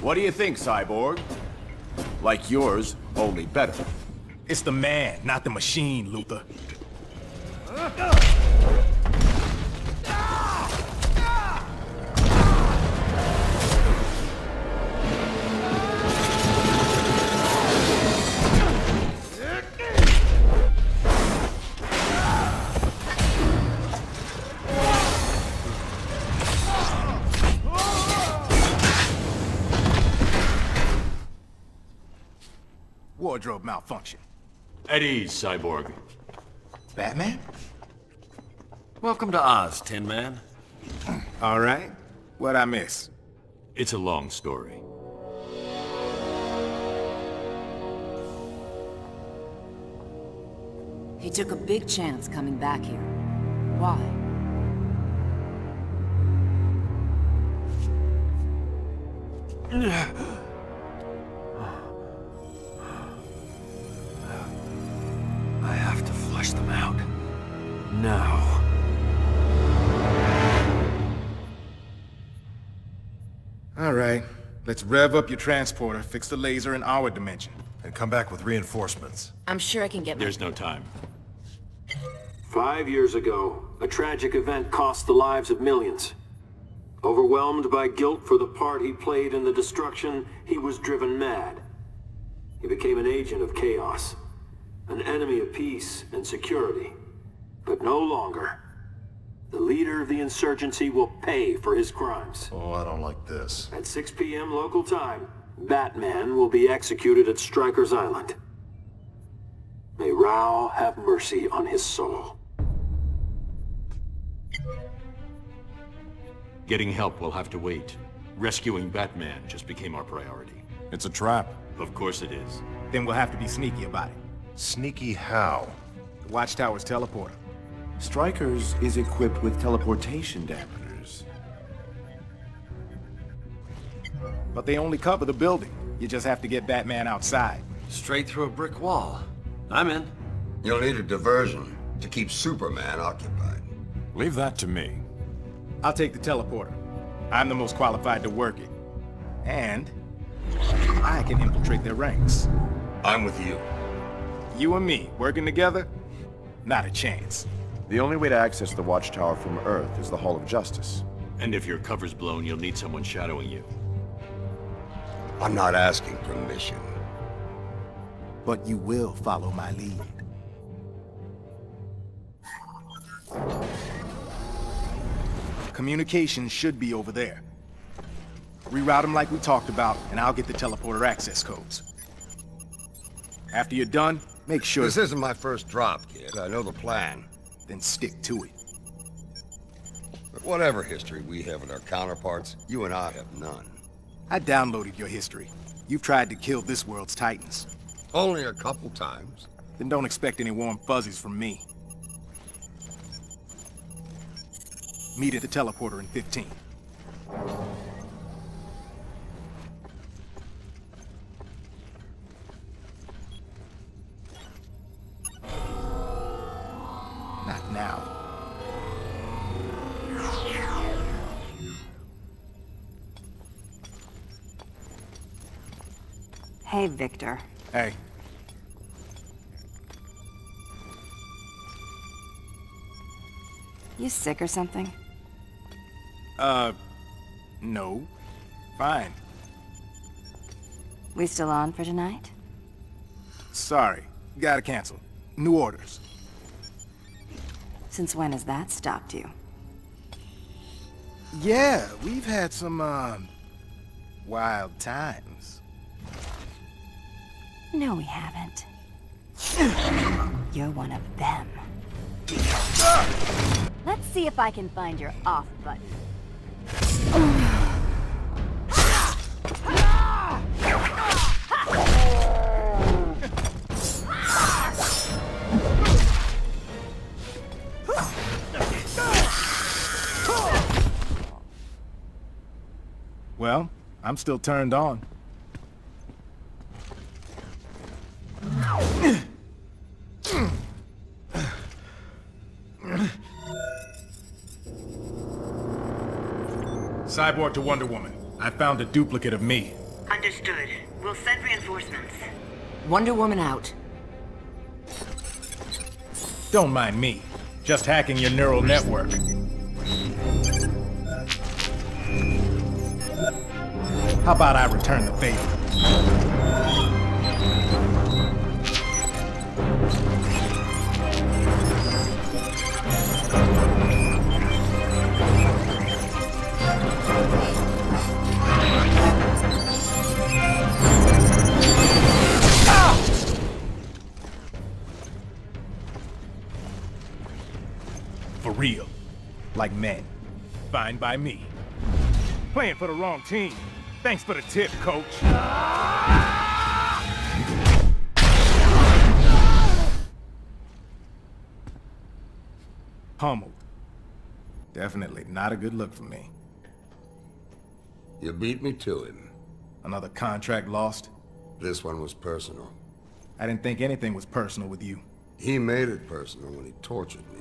What do you think, Cyborg? Like yours, only better. It's the man, not the machine, Luthor. Wardrobe malfunction. At ease, Cyborg. Batman? Welcome to Oz, Tin Man. Hmm. All right. What'd I miss? It's a long story. He took a big chance coming back here. Why? *sighs* *sighs* *sighs* I have to flush them out. Now. All right. Let's rev up your transporter, fix the laser in our dimension. And come back with reinforcements. I'm sure I can get my... There's no time. Five years ago, a tragic event cost the lives of millions. Overwhelmed by guilt for the part he played in the destruction, he was driven mad. He became an agent of chaos, an enemy of peace and security, but no longer. The leader of the insurgency will pay for his crimes. Oh, I don't like this. At 6 p.m. local time, Batman will be executed at Stryker's Island. May Rao have mercy on his soul. Getting help will have to wait. Rescuing Batman just became our priority. It's a trap. Of course it is. Then we'll have to be sneaky about it. Sneaky how? The Watchtower's teleporter. Stryker's is equipped with teleportation dampeners. But they only cover the building. You just have to get Batman outside. Straight through a brick wall. I'm in. You'll need a diversion to keep Superman occupied. Leave that to me. I'll take the teleporter. I'm the most qualified to work it. And I can infiltrate their ranks. I'm with you. You and me, working together? Not a chance. The only way to access the Watchtower from Earth is the Hall of Justice. And if your cover's blown, you'll need someone shadowing you. I'm not asking permission. But you will follow my lead. Communications should be over there. Reroute them like we talked about, and I'll get the teleporter access codes. After you're done, make sure... This isn't my first drop, kid. I know the plan. Then stick to it. But whatever history we have with our counterparts, you and I have none. I downloaded your history. You've tried to kill this world's titans. Only a couple times. Then don't expect any warm fuzzies from me. Meet at the teleporter in 15. Victor. Hey. You sick or something? Uh, no. Fine. We still on for tonight? Sorry. Gotta cancel. New orders. Since when has that stopped you? Yeah, we've had some, um, wild times. No, we haven't. You're one of them. Let's see if I can find your off button. Well, I'm still turned on. Cyborg to Wonder Woman. I found a duplicate of me. Understood. We'll send reinforcements. Wonder Woman out. Don't mind me. Just hacking your neural network. How about I return the favor? Real. Like men. Fine by me. Playing for the wrong team. Thanks for the tip, coach. Pummeled. Definitely not a good look for me. You beat me to him. Another contract lost? This one was personal. I didn't think anything was personal with you. He made it personal when he tortured me.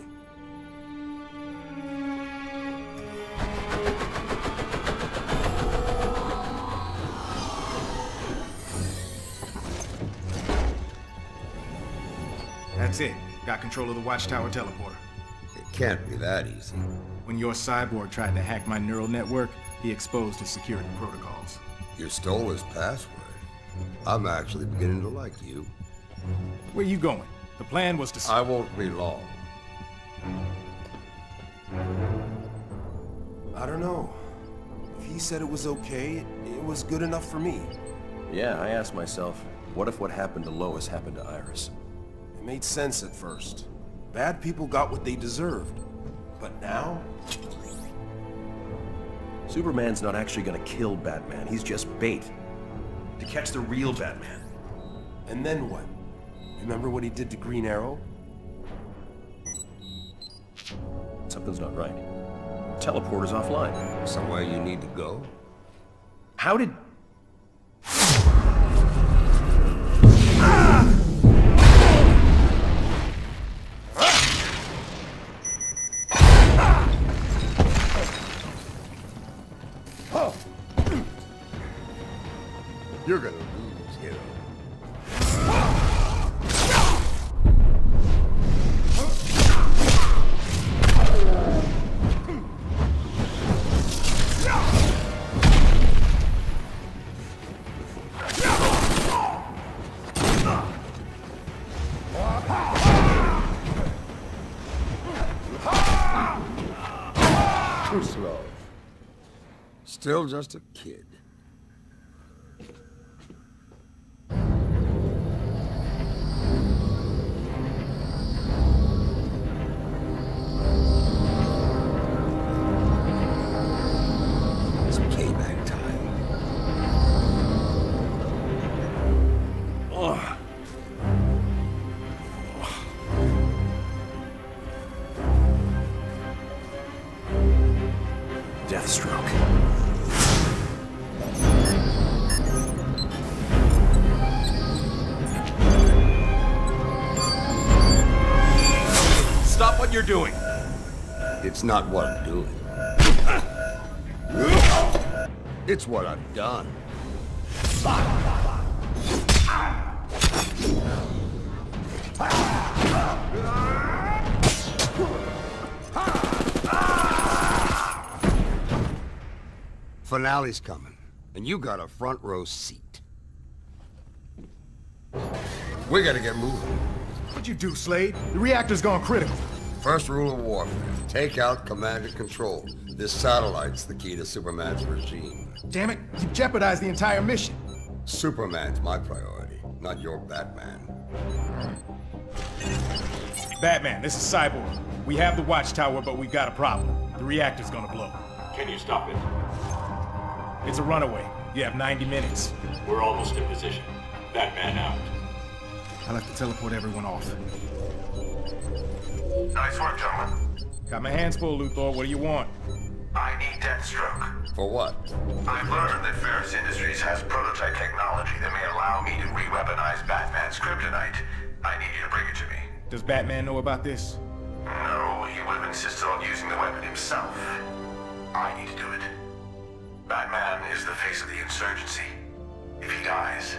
That's it. Got control of the Watchtower teleporter. It can't be that easy. When your cyborg tried to hack my neural network, he exposed his security protocols. You stole his password. I'm actually beginning to like you. Where are you going? The plan was to... I won't be long. I don't know. If he said it was okay, it, it was good enough for me. Yeah, I asked myself, what if what happened to Lois happened to Iris? It made sense at first. Bad people got what they deserved. But now? Superman's not actually gonna kill Batman, he's just bait. To catch the real Batman. And then what? Remember what he did to Green Arrow? Something's not right. Teleporter's offline. Somewhere you need to go? How did... Still just a kid. It's not what I'm doing. It's what I've done. Finale's coming, and you got a front row seat. We gotta get moving. What'd you do, Slade? The reactor's gone critical. First rule of warfare, take out command and control. This satellite's the key to Superman's regime. Damn it, you jeopardized the entire mission. Superman's my priority, not your Batman. Batman, this is Cyborg. We have the watchtower, but we've got a problem. The reactor's gonna blow. Can you stop it? It's a runaway. You have 90 minutes. We're almost in position. Batman out. I'll have to teleport everyone off. Nice work, gentlemen. Got my hands full, Luthor. What do you want? I need Deathstroke. For what? I've learned that Ferris Industries has prototype technology that may allow me to re-weaponize Batman's kryptonite. I need you to bring it to me. Does Batman know about this? No, he would have insisted on using the weapon himself. I need to do it. Batman is the face of the insurgency. If he dies,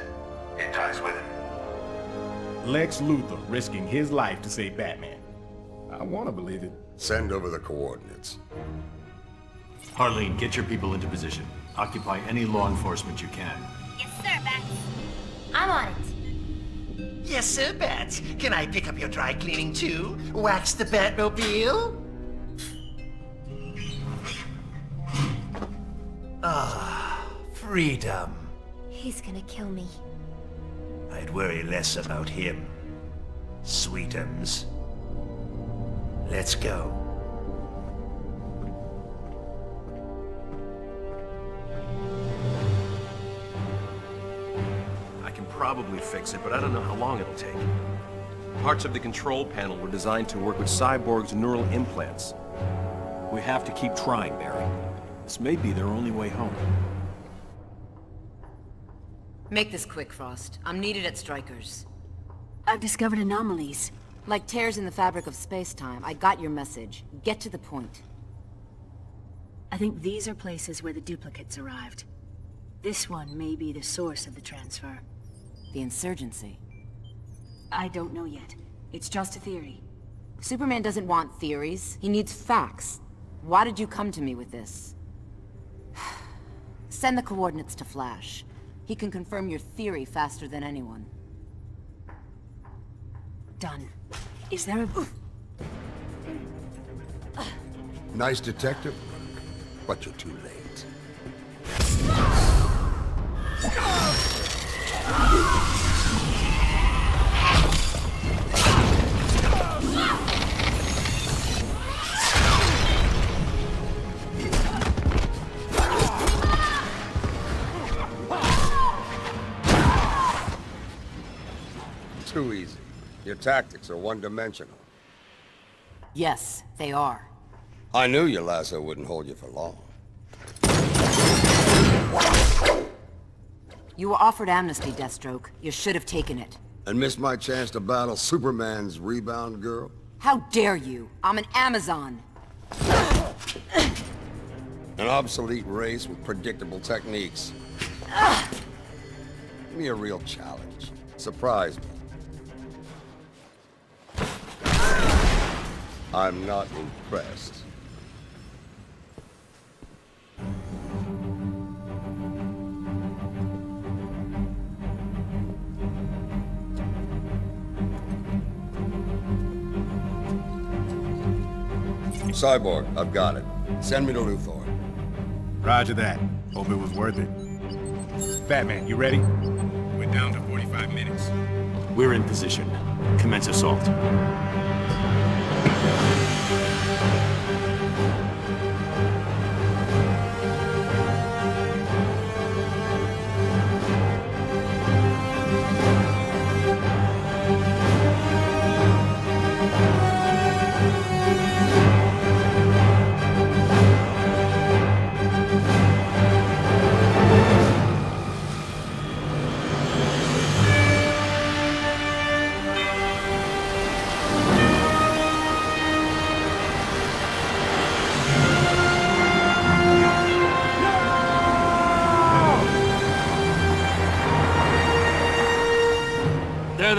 it dies with him. Lex Luthor risking his life to save Batman. I want to believe it. Send over the coordinates. Harleen, get your people into position. Occupy any law enforcement you can. Yes, sir, Bats. I'm on it. Yes, sir, Bats. Can I pick up your dry cleaning too? Wax the Batmobile? Ah, freedom. He's gonna kill me. I'd worry less about him. Sweetums. Let's go. I can probably fix it, but I don't know how long it'll take. Parts of the control panel were designed to work with Cyborg's neural implants. We have to keep trying, Barry. This may be their only way home. Make this quick, Frost. I'm needed at Stryker's. I've discovered anomalies. Like tears in the fabric of space-time. I got your message. Get to the point. I think these are places where the duplicates arrived. This one may be the source of the transfer. The insurgency. I don't know yet. It's just a theory. Superman doesn't want theories. He needs facts. Why did you come to me with this? *sighs* Send the coordinates to Flash. He can confirm your theory faster than anyone. Done. Is there a... Nice detective, but you're too late. Your tactics are one-dimensional. Yes, they are. I knew your lasso wouldn't hold you for long. You were offered amnesty, Deathstroke. You should have taken it. And missed my chance to battle Superman's rebound girl? How dare you? I'm an Amazon. An obsolete race with predictable techniques. Give me a real challenge. Surprise me. I'm not impressed. Cyborg, I've got it. Send me to Luthor. Roger that. Hope it was worth it. Batman, you ready? We're down to 45 minutes. We're in position. Commence assault. There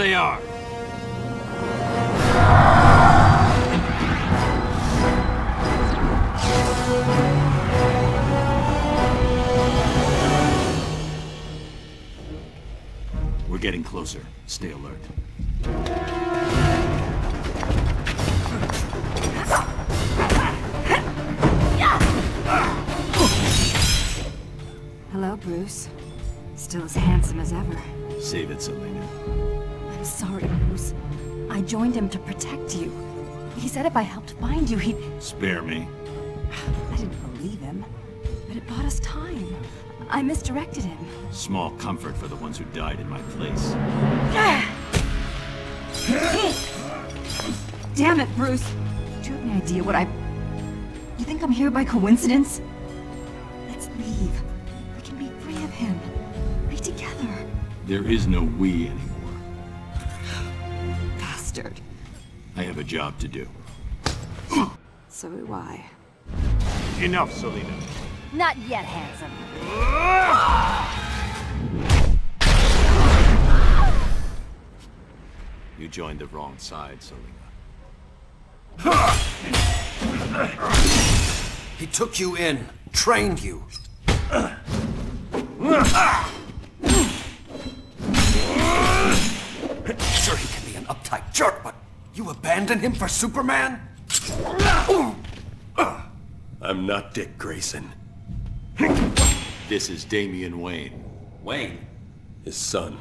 they are. We're getting closer. Stay alert. Hello, Bruce. Still as handsome as ever. Save it, Selina. I'm sorry, Bruce. I joined him to protect you. He said if I helped find you, he'd... Spare me. *sighs* I didn't believe him. But it bought us time. I misdirected him. Small comfort for the ones who died in my place. *sighs* Damn it, Bruce. Do you have any idea what I... You think I'm here by coincidence? Let's leave. We can be free of him. Be together. There is no we anymore. Job to do. So do I. Enough, Selina. Not yet, handsome. You joined the wrong side, Selina. He took you in, trained you. Sure, he can be an uptight jerk, but you abandon him for Superman? I'm not Dick Grayson. This is Damian Wayne. Wayne? His son.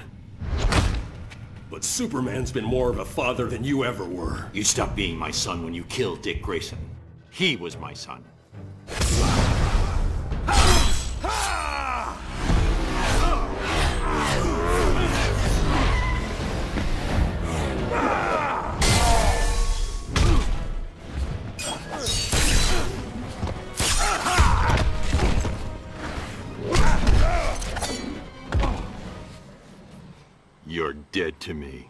But Superman's been more of a father than you ever were. You stopped being my son when you killed Dick Grayson. He was my son. Dead to me.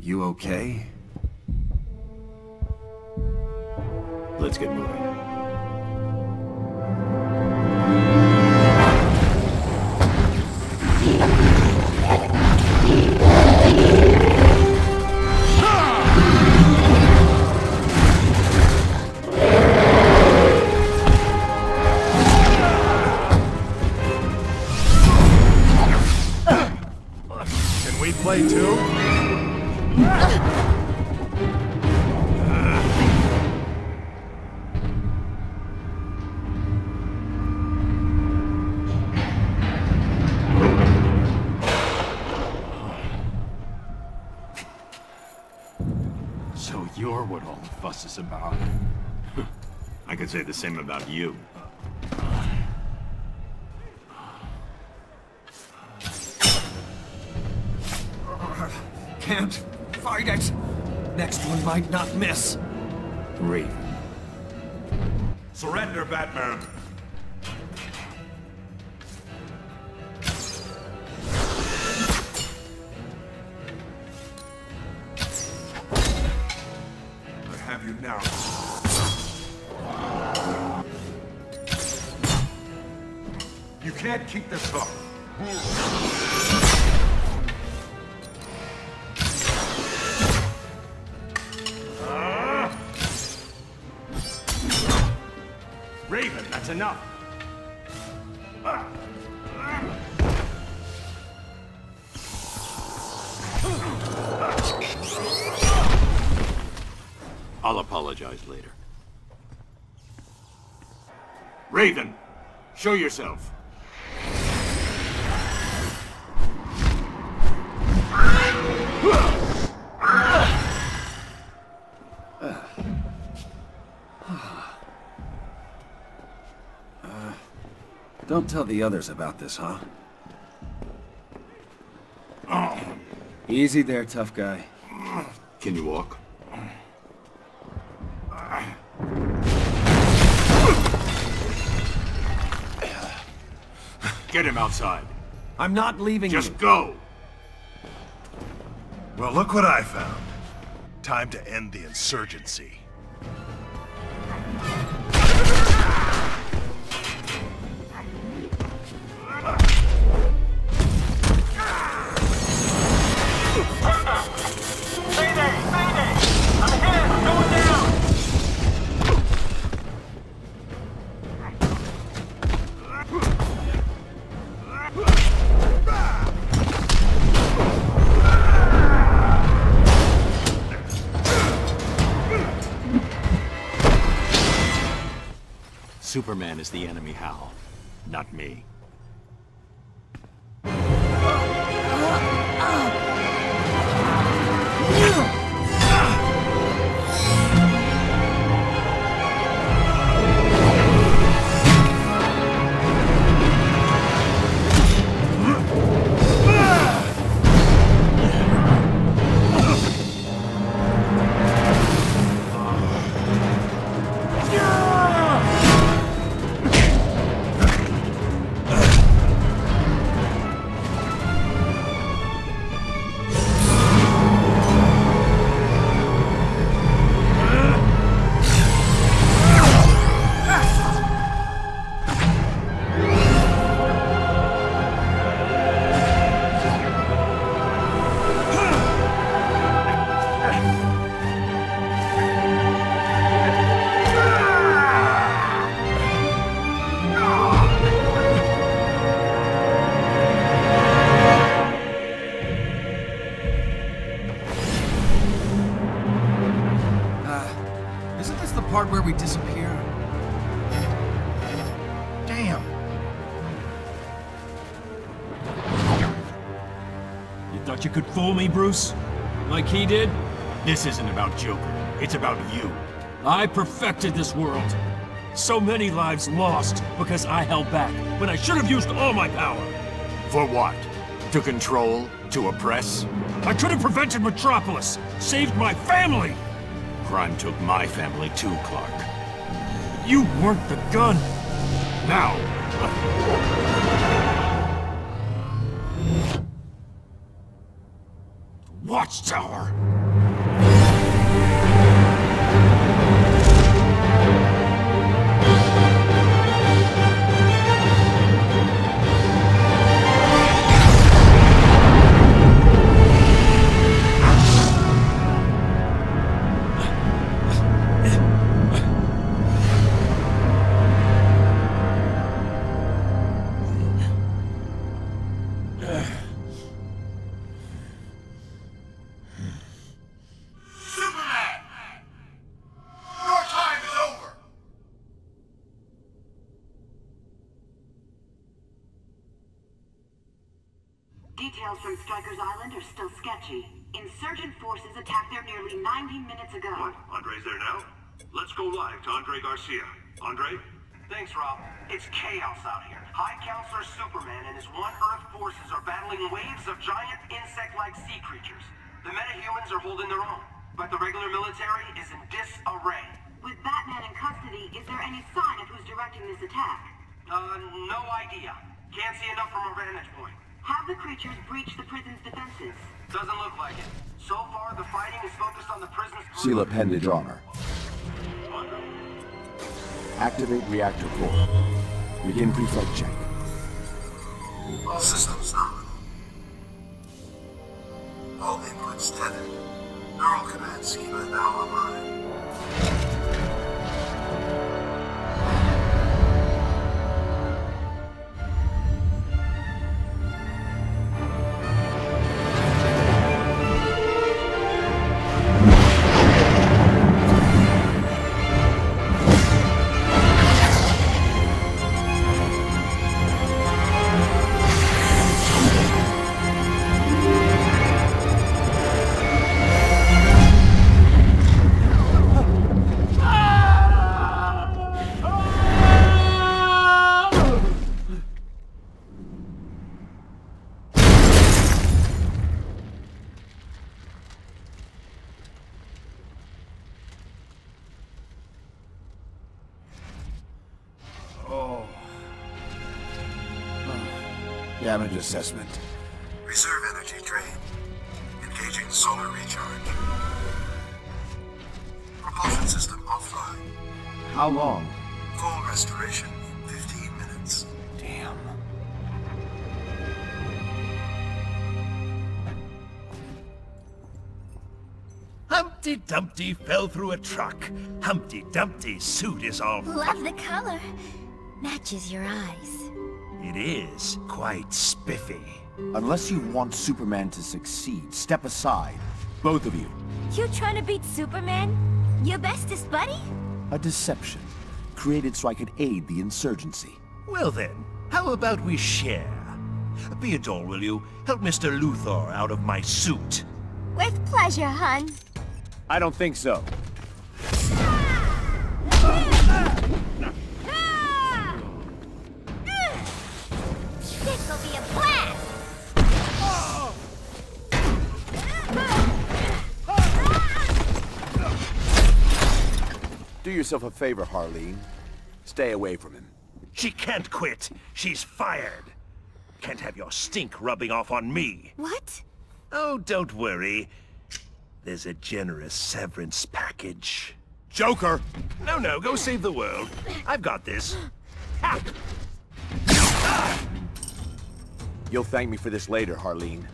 You okay? Let's get moving. Play too? So you're what all the fuss is about. *laughs* I could say the same about you. Might not miss. Raven. Surrender, Batman. Show yourself. Don't tell the others about this, huh? Oh. Easy there, tough guy. Can you walk? Get him outside. I'm not leaving Just you. go. Well, look what I found. Time to end the insurgency. Superman is the enemy, Hal. Not me. Me, Bruce? Like he did? This isn't about Joker. It's about you. I perfected this world. So many lives lost because I held back, when I should have used all my power. For what? To control? To oppress? I could have prevented Metropolis, saved my family! Crime took my family too, Clark. You weren't the gun. Now! Details from Stryker's Island are still sketchy. Insurgent forces attacked there nearly 90 minutes ago. What? Andre's there now? Let's go live to Andre Garcia. Andre? Thanks, Rob. It's chaos out here. High Counselor Superman and his One Earth forces are battling waves of giant insect-like sea creatures. The metahumans are holding their own, but the regular military is in disarray. With Batman in custody, is there any sign of who's directing this attack? Uh, no idea. Can't see enough from our vantage point. Have the creatures breached the prison's defenses? Doesn't look like it. So far, the fighting is focused on the prison's... Seal appendage armor. Activate reactor core. Begin pre-flight check. All systems nominal. All inputs tethered. Neural command schema now online. Assessment. Reserve energy drain. Engaging solar recharge. Propulsion system offline. How long? Full restoration in 15 minutes. Damn. Humpty Dumpty fell through a truck. Humpty Dumpty's suit is all... Love the color. Matches your eyes. It is quite spiffy. Unless you want Superman to succeed, step aside. Both of you. You trying to beat Superman? Your bestest buddy? A deception. created so I could aid the insurgency. Well then, how about we share? Theodore, will you help Mr. Luthor out of my suit? With pleasure, hun. I don't think so. This'll Do yourself a favor, Harleen. Stay away from him. She can't quit. She's fired. Can't have your stink rubbing off on me. What? Oh, don't worry. There's a generous severance package. Joker! No, no, go save the world. I've got this. You'll thank me for this later, Harleen.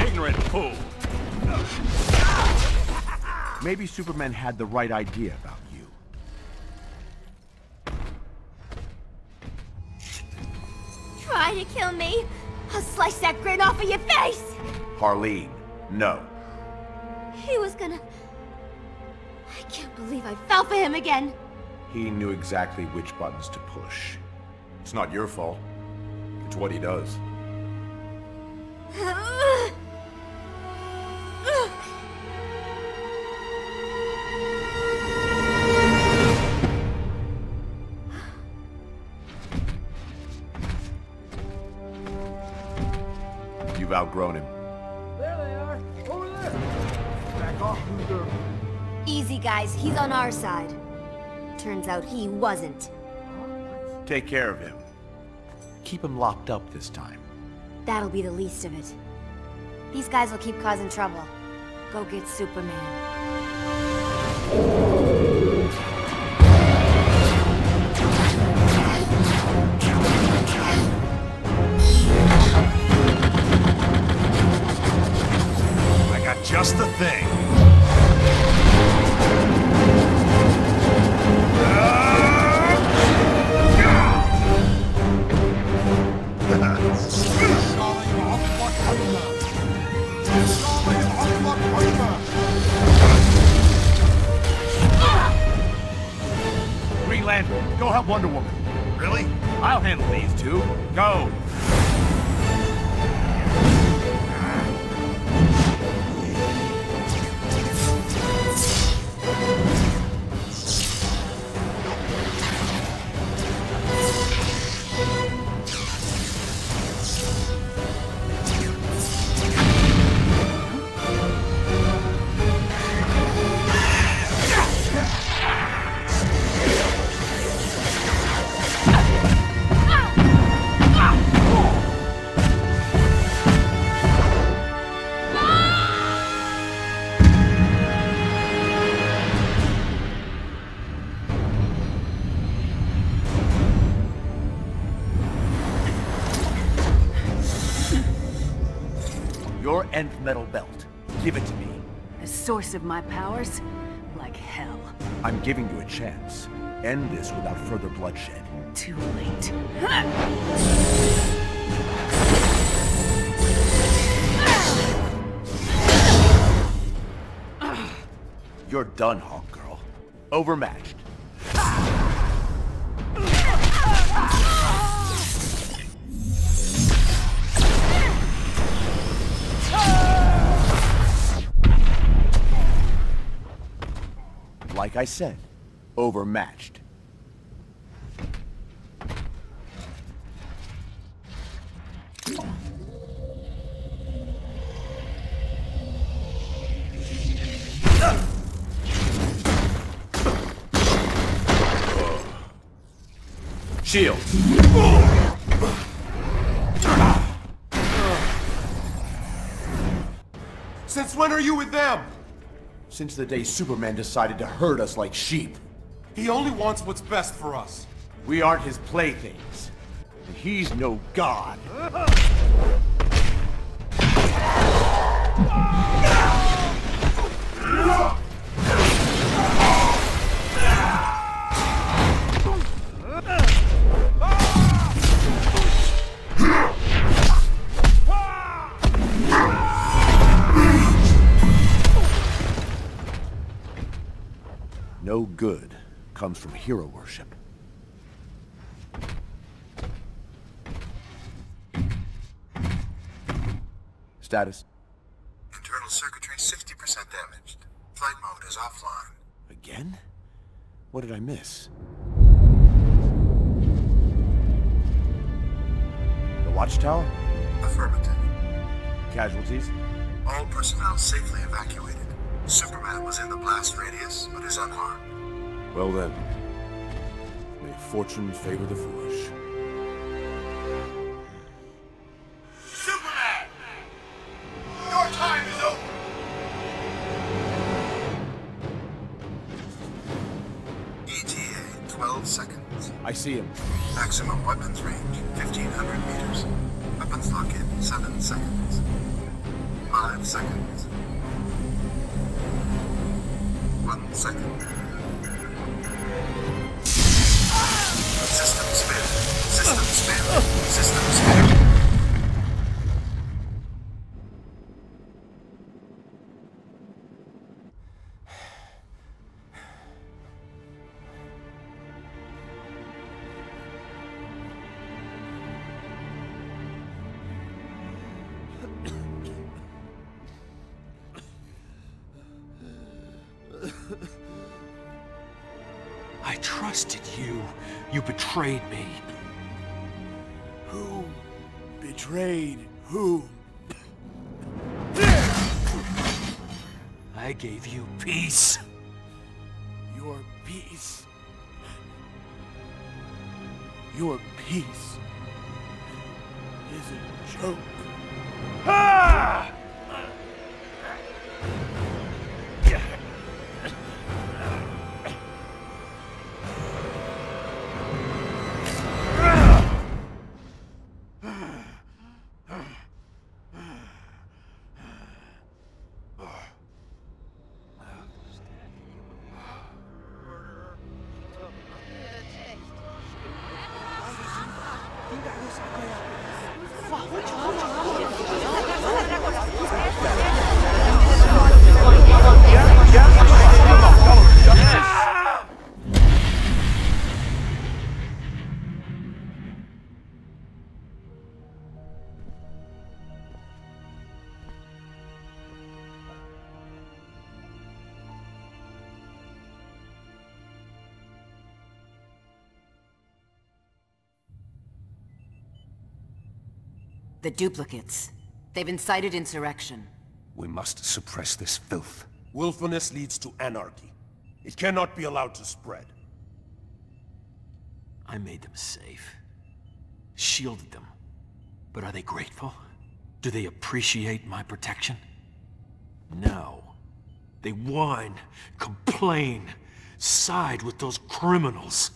Ignorant fool. Maybe Superman had the right idea about you. Try to kill me? I'll slice that grin off of your face! Harleen, no. He was gonna... I can't believe I fell for him again. He knew exactly which buttons to push. It's not your fault. It's what he does. *sighs* *laughs* on our side. Turns out he wasn't. Take care of him. Keep him locked up this time. That'll be the least of it. These guys will keep causing trouble. Go get Superman. I got just the thing. Go help Wonder Woman. Really? I'll handle these two. Go! Metal belt. Give it to me. The source of my powers? Like hell. I'm giving you a chance. End this without further bloodshed. Too late. You're done, Hawkgirl. Overmatched. Like I said, overmatched. Shield. Since when are you with them? Since the day Superman decided to herd us like sheep. He only wants what's best for us. We aren't his playthings. And he's no god. *laughs* no good comes from hero worship. Status. Internal circuitry 60% damaged. Flight mode is offline. Again? What did I miss? The watchtower? Affirmative. Casualties? All personnel safely evacuated. Superman was in the blast radius, but is unharmed. Well then. May fortune favor the foolish. Superman! Your time is over! ETA, 12 seconds. I see him. Maximum weapons range, 1500 meters. Weapons lock in, 7 seconds. 5 seconds. 1 second. System spin. System spin. System spin. The duplicates. They've incited insurrection. We must suppress this filth. Willfulness leads to anarchy. It cannot be allowed to spread. I made them safe. Shielded them. But are they grateful? Do they appreciate my protection? No. They whine, complain, side with those criminals.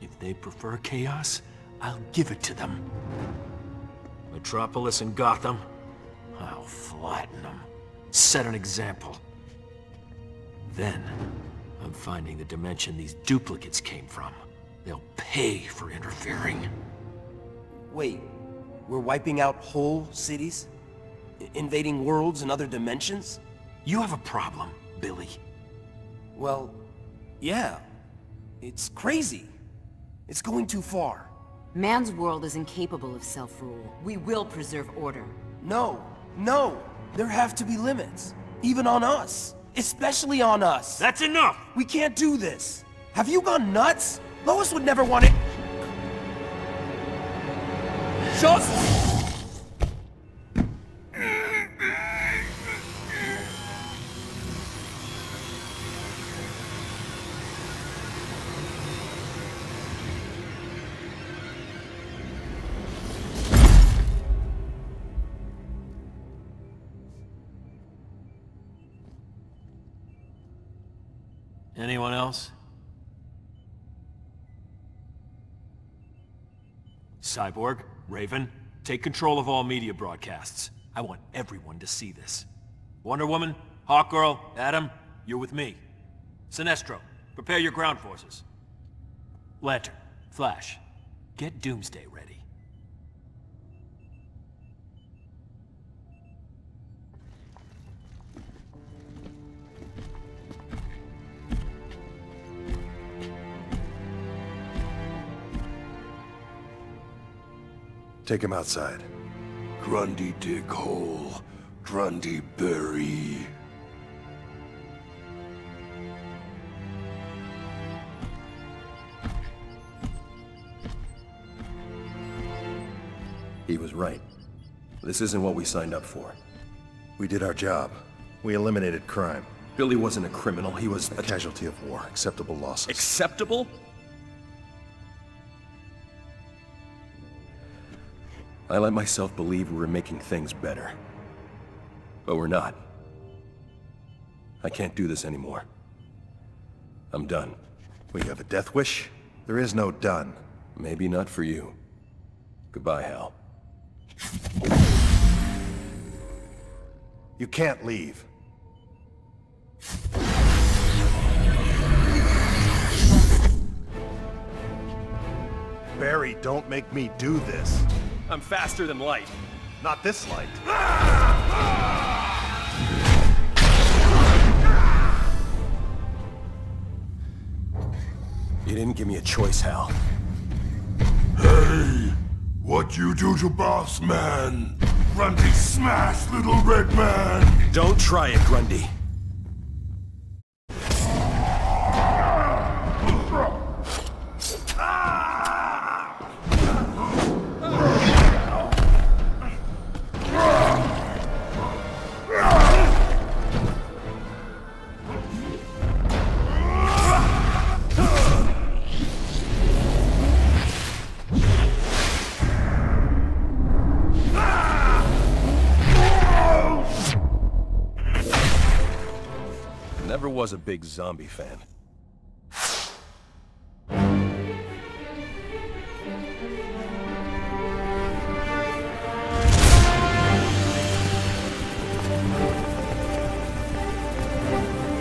If they prefer chaos, I'll give it to them. Metropolis and Gotham, I'll flatten them. Set an example. Then, I'm finding the dimension these duplicates came from. They'll pay for interfering. Wait, we're wiping out whole cities? I- invading worlds and other dimensions? You have a problem, Billy. Well, yeah. It's crazy. It's going too far. Man's world is incapable of self-rule. We will preserve order. No, no! There have to be limits. Even on us. Especially on us. That's enough! We can't do this. Have you gone nuts? Lois would never want it. Shut... else? Cyborg, Raven, take control of all media broadcasts. I want everyone to see this. Wonder Woman, Hawkgirl, Adam, you're with me. Sinestro, prepare your ground forces. Lantern, Flash, get Doomsday ready. Take him outside. Grundy dig hole. Grundy bury. He was right. This isn't what we signed up for. We did our job. We eliminated crime. Billy wasn't a criminal, he was a casualty of war. Acceptable losses. Acceptable? I let myself believe we were making things better. But we're not. I can't do this anymore. I'm done. We have a death wish? There is no done. Maybe not for you. Goodbye, Hal. You can't leave. Barry, don't make me do this. I'm faster than light. Not this light. You didn't give me a choice, Hal. Hey! What you do to boss man? Grundy smash, little red man! Don't try it, Grundy. Big zombie fan.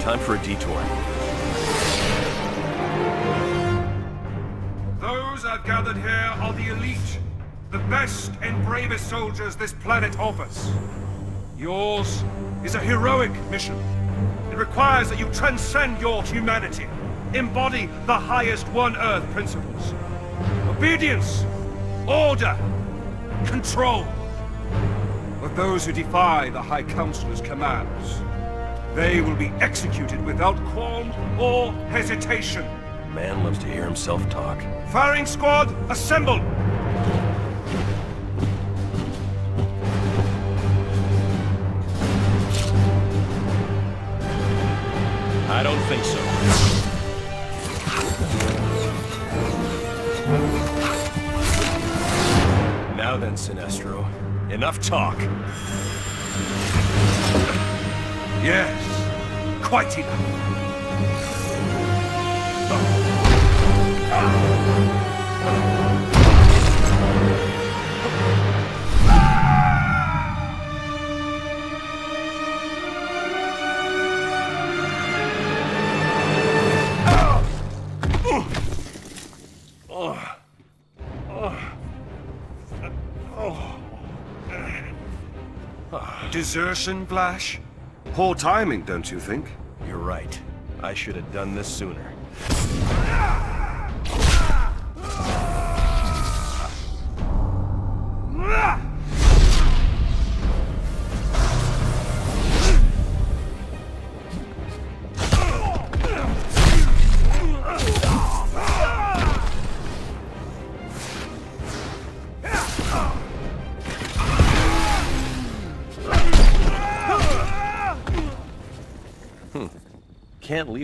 Time for a detour. Those I've gathered here are the elite, the best and bravest soldiers this planet offers. Yours is a heroic mission. Requires that you transcend your humanity, embody the highest One Earth principles. Obedience, order, control. But those who defy the High Councilor's commands, they will be executed without qualm or hesitation. Man loves to hear himself talk. Firing squad, assemble! I don't think so. Now then, Sinestro. Enough talk. Yes, quite enough. Oh. Desertion, Flash? Poor timing, don't you think? You're right. I should have done this sooner.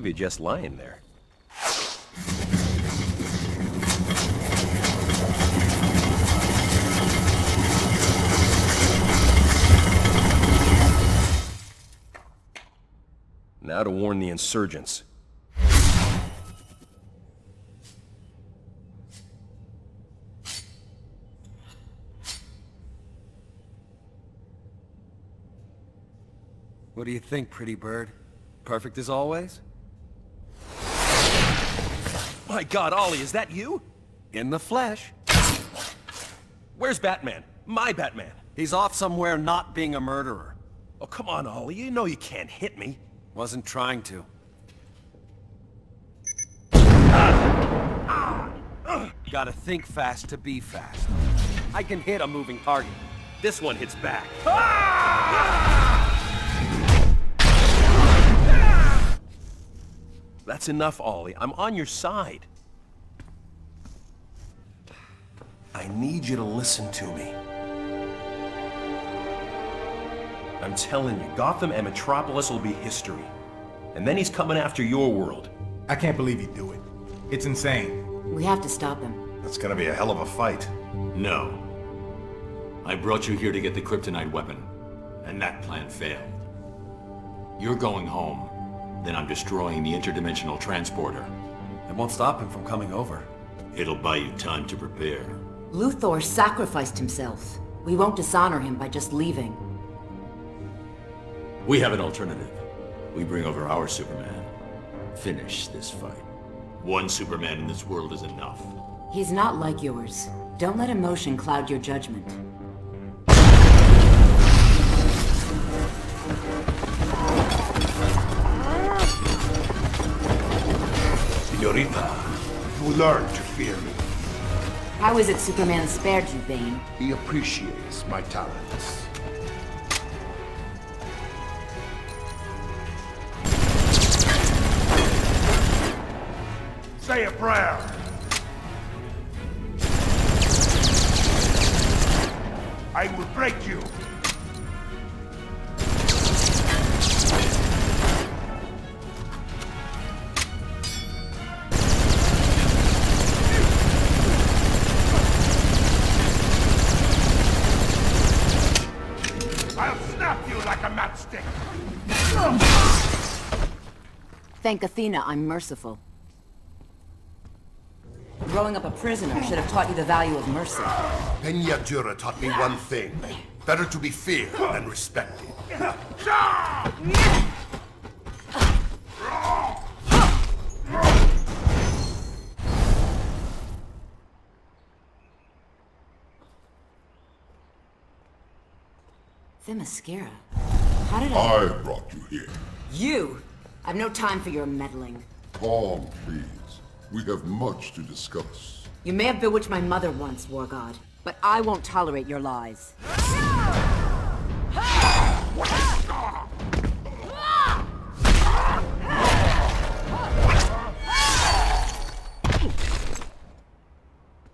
Leave you just lying there. Now to warn the insurgents. What do you think, pretty bird? Perfect as always? My god, Ollie, is that you? In the flesh. Where's Batman? My Batman. He's off somewhere not being a murderer. Oh, come on, Ollie. You know you can't hit me. Wasn't trying to. Gotta think fast to be fast. I can hit a moving target. This one hits back. Ah! That's enough, Ollie. I'm on your side. I need you to listen to me. I'm telling you, Gotham and Metropolis will be history. And then he's coming after your world. I can't believe he'd do it. It's insane. We have to stop him. That's gonna be a hell of a fight. No. I brought you here to get the kryptonite weapon, and that plan failed. You're going home, then I'm destroying the interdimensional transporter. It won't stop him from coming over. It'll buy you time to prepare. Luthor sacrificed himself. We won't dishonor him by just leaving. We have an alternative. We bring over our Superman. Finish this fight. One Superman in this world is enough. He's not like yours. Don't let emotion cloud your judgment. Senorita, you learn to fear me. How is it Superman spared you, Bane? He appreciates my talents. Say a prayer. I will break you. Thank Athena I'm merciful. Growing up a prisoner should have taught you the value of mercy. Peña Duro taught me one thing. Better to be feared than respected. Themyscira. How did I... I brought you here. You! I've no time for your meddling. Calm, please. We have much to discuss. You may have bewitched my mother once, War God, but I won't tolerate your lies.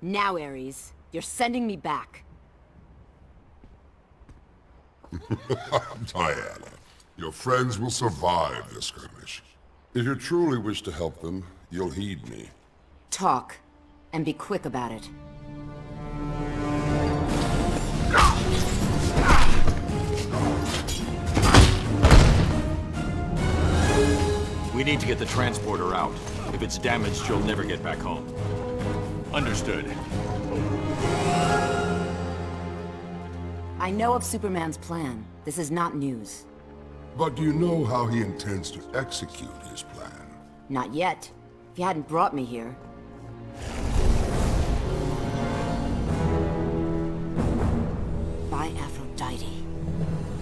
Now, Ares, you're sending me back. *laughs* Diana, your friends will survive this skirmish. If you truly wish to help them, you'll heed me. Talk, and be quick about it. We need to get the transporter out. If it's damaged, you'll never get back home. Understood. I know of Superman's plan. This is not news. But do you know how he intends to execute his plan? Not yet. If you hadn't brought me here. By Aphrodite.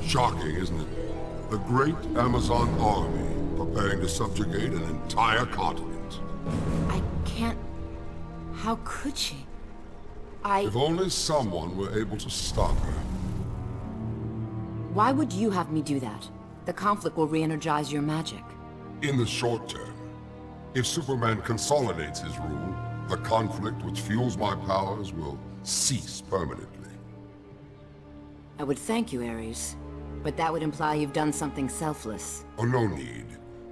Shocking, isn't it? The great Amazon army preparing to subjugate an entire continent. I can't... How could she? I... If only someone were able to stop her. Why would you have me do that? The conflict will re-energize your magic. In the short term, if Superman consolidates his rule, the conflict which fuels my powers will cease permanently. I would thank you, Ares. But that would imply you've done something selfless. Oh, no need.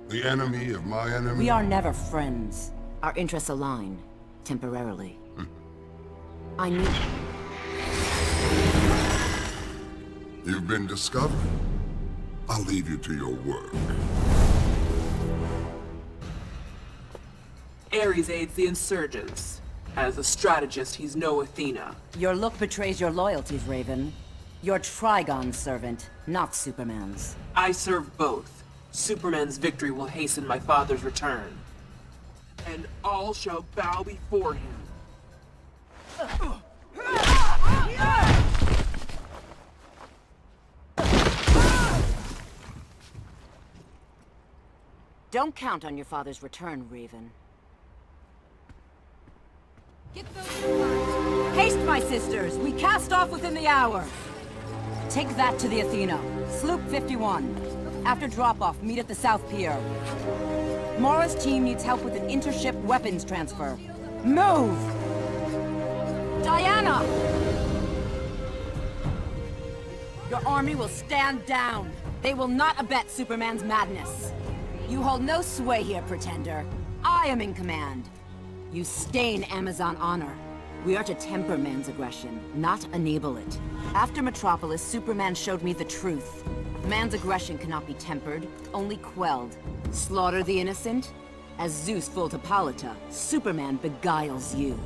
The enemy of my enemy... We are never friends. Our interests align. Temporarily. Hmm. I need... You've been discovered. I'll leave you to your work. Ares aids the insurgents. As a strategist, he's no Athena. Your look betrays your loyalties, Raven. You're Trigon's servant, not Superman's. I serve both. Superman's victory will hasten my father's return. And all shall bow before him. *laughs* Don't count on your father's return, Raven. Get those Haste, my sisters! We cast off within the hour! Take that to the Athena. Sloop 51. After drop-off, meet at the South Pier. Mara's team needs help with an intership weapons transfer. Move! Diana! Your army will stand down. They will not abet Superman's madness. You hold no sway here, Pretender. I am in command. You stain Amazon honor. We are to temper man's aggression, not enable it. After Metropolis, Superman showed me the truth. Man's aggression cannot be tempered, only quelled. Slaughter the innocent? As Zeus fooled Hippolyta, Superman beguiles you.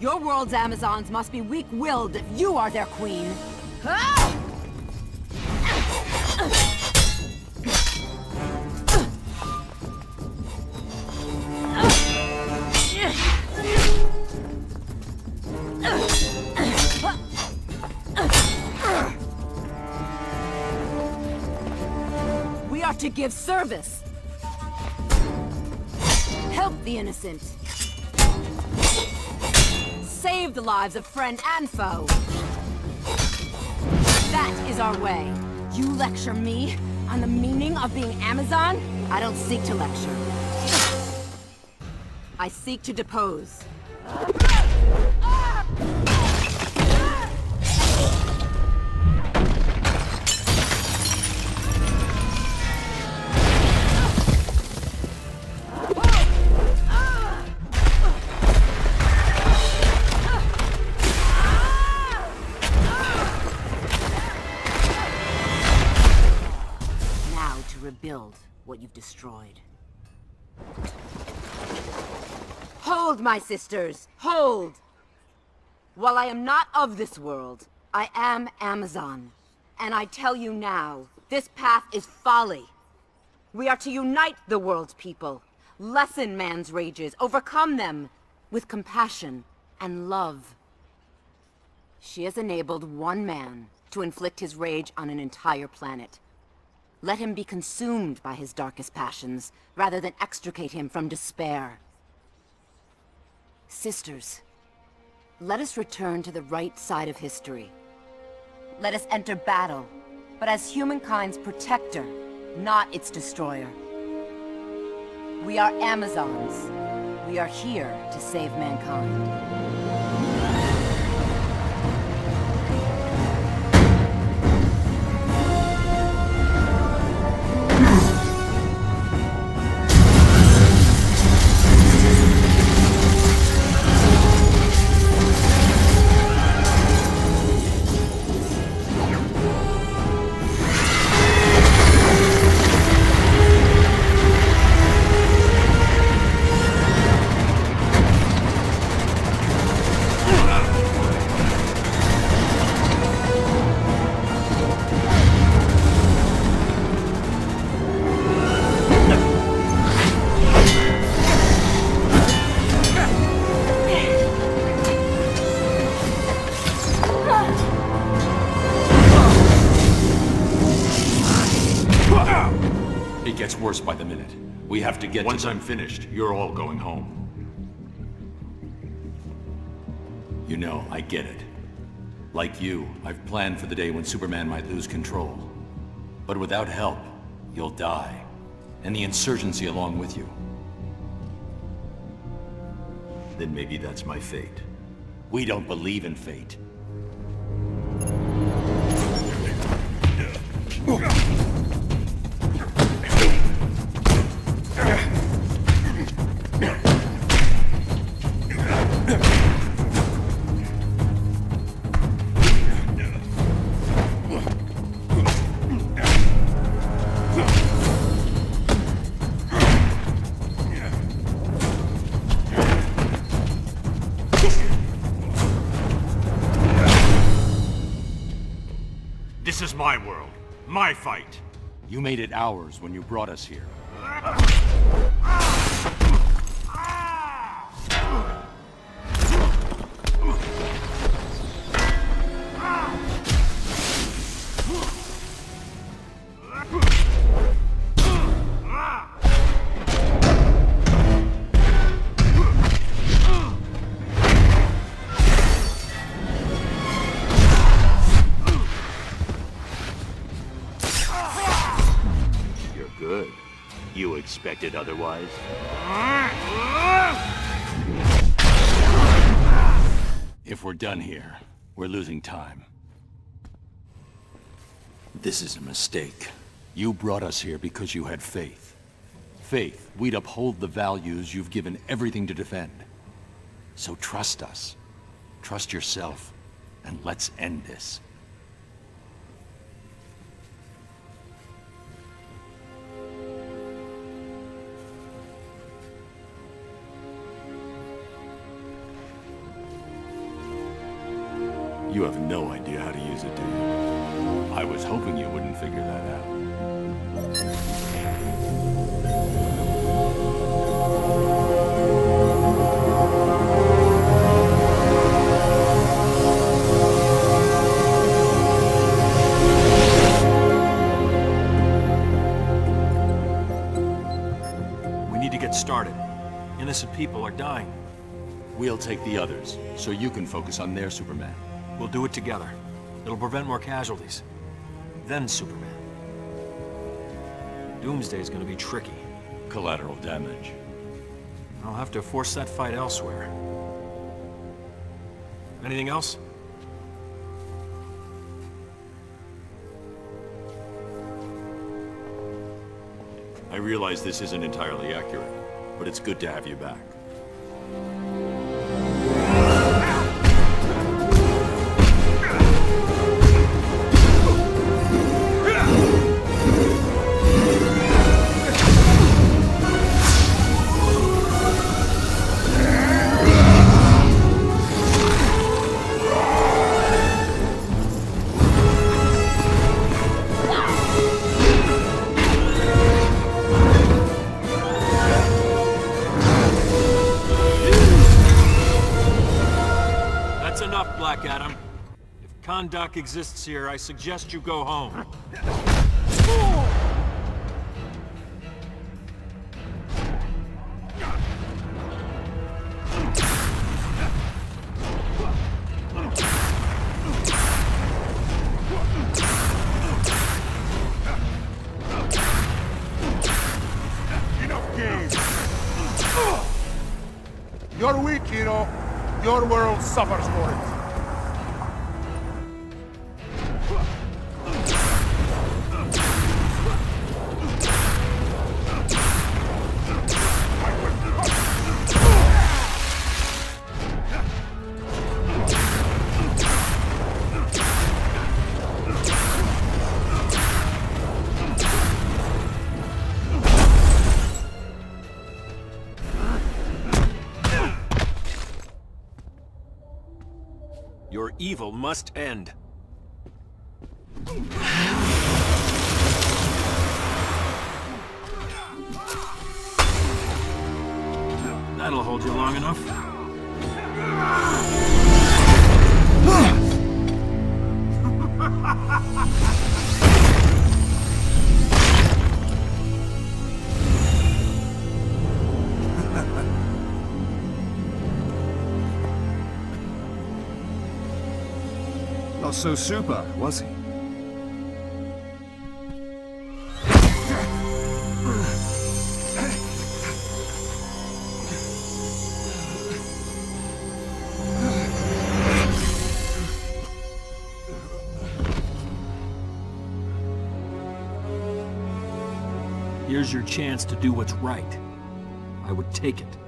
Your world's Amazons must be weak-willed if you are their queen. Ah! Give service. Help the innocent. Save the lives of friend and foe. That is our way. You lecture me on the meaning of being Amazon? I don't seek to lecture. I seek to depose. Destroyed. Hold, my sisters! Hold! While I am not of this world, I am Amazon. And I tell you now, this path is folly. We are to unite the world's people, lessen man's rages, overcome them with compassion and love. She has enabled one man to inflict his rage on an entire planet. Let him be consumed by his darkest passions, rather than extricate him from despair. Sisters, let us return to the right side of history. Let us enter battle, but as humankind's protector, not its destroyer. We are Amazons. We are here to save mankind. Get Once I'm finished, you're all going home. You know, I get it. Like you, I've planned for the day when Superman might lose control. But without help, you'll die. And the insurgency along with you. Then maybe that's my fate. We don't believe in fate. Made it ours when you brought us here. Done here, we're losing time. This is a mistake. You brought us here because you had faith. Faith we'd uphold the values you've given everything to defend. So trust us. Trust yourself. And let's end this. You have no idea how to use it, do you? I was hoping you wouldn't figure that out. We need to get started. Innocent people are dying. We'll take the others, so you can focus on their Superman. We'll do it together. It'll prevent more casualties. Then Superman. Doomsday's gonna be tricky. Collateral damage. I'll have to force that fight elsewhere. Anything else? I realize this isn't entirely accurate, but it's good to have you back. If Kahndaq exists here, I suggest you go home. You're weak, hero. Your world suffers for it. Evil must end. So super, was he? Here's your chance to do what's right. I would take it.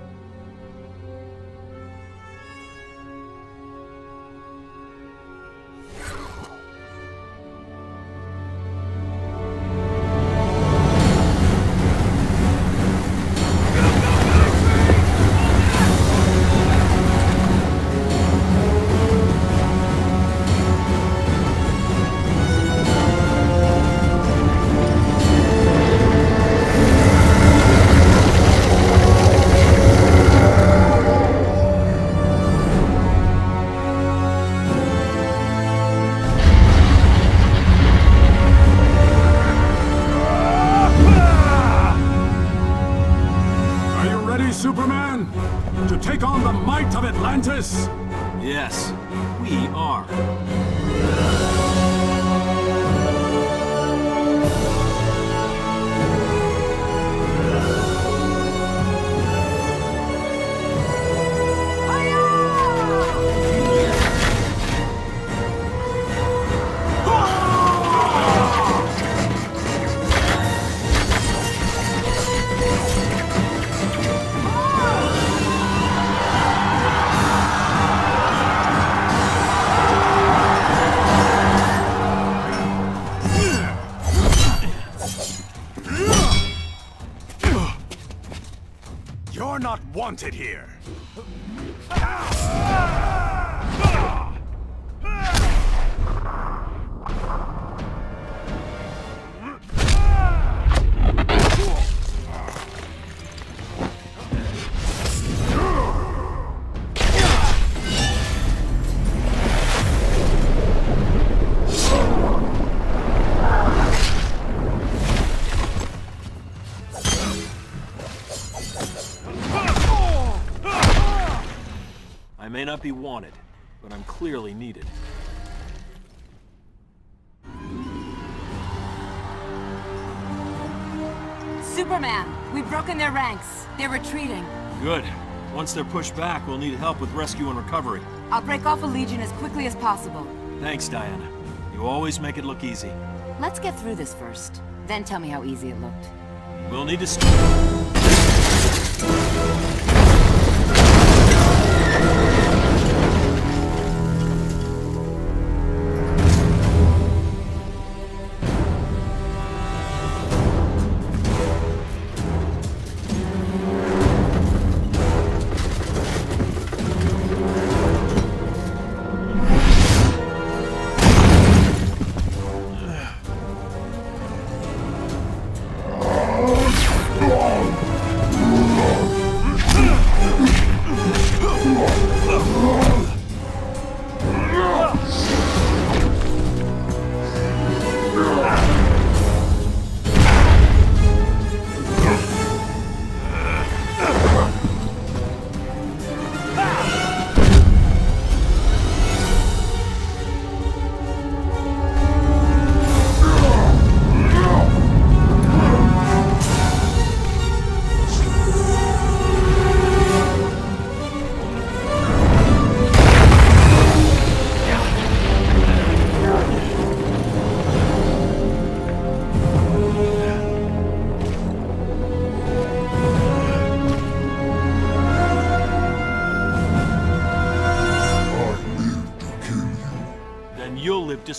Not be wanted, but I'm clearly needed. Superman! We've broken their ranks. They're retreating. Good. Once they're pushed back, we'll need help with rescue and recovery. I'll break off a Legion as quickly as possible. Thanks, Diana. You always make it look easy. Let's get through this first. Then tell me how easy it looked. We'll need to...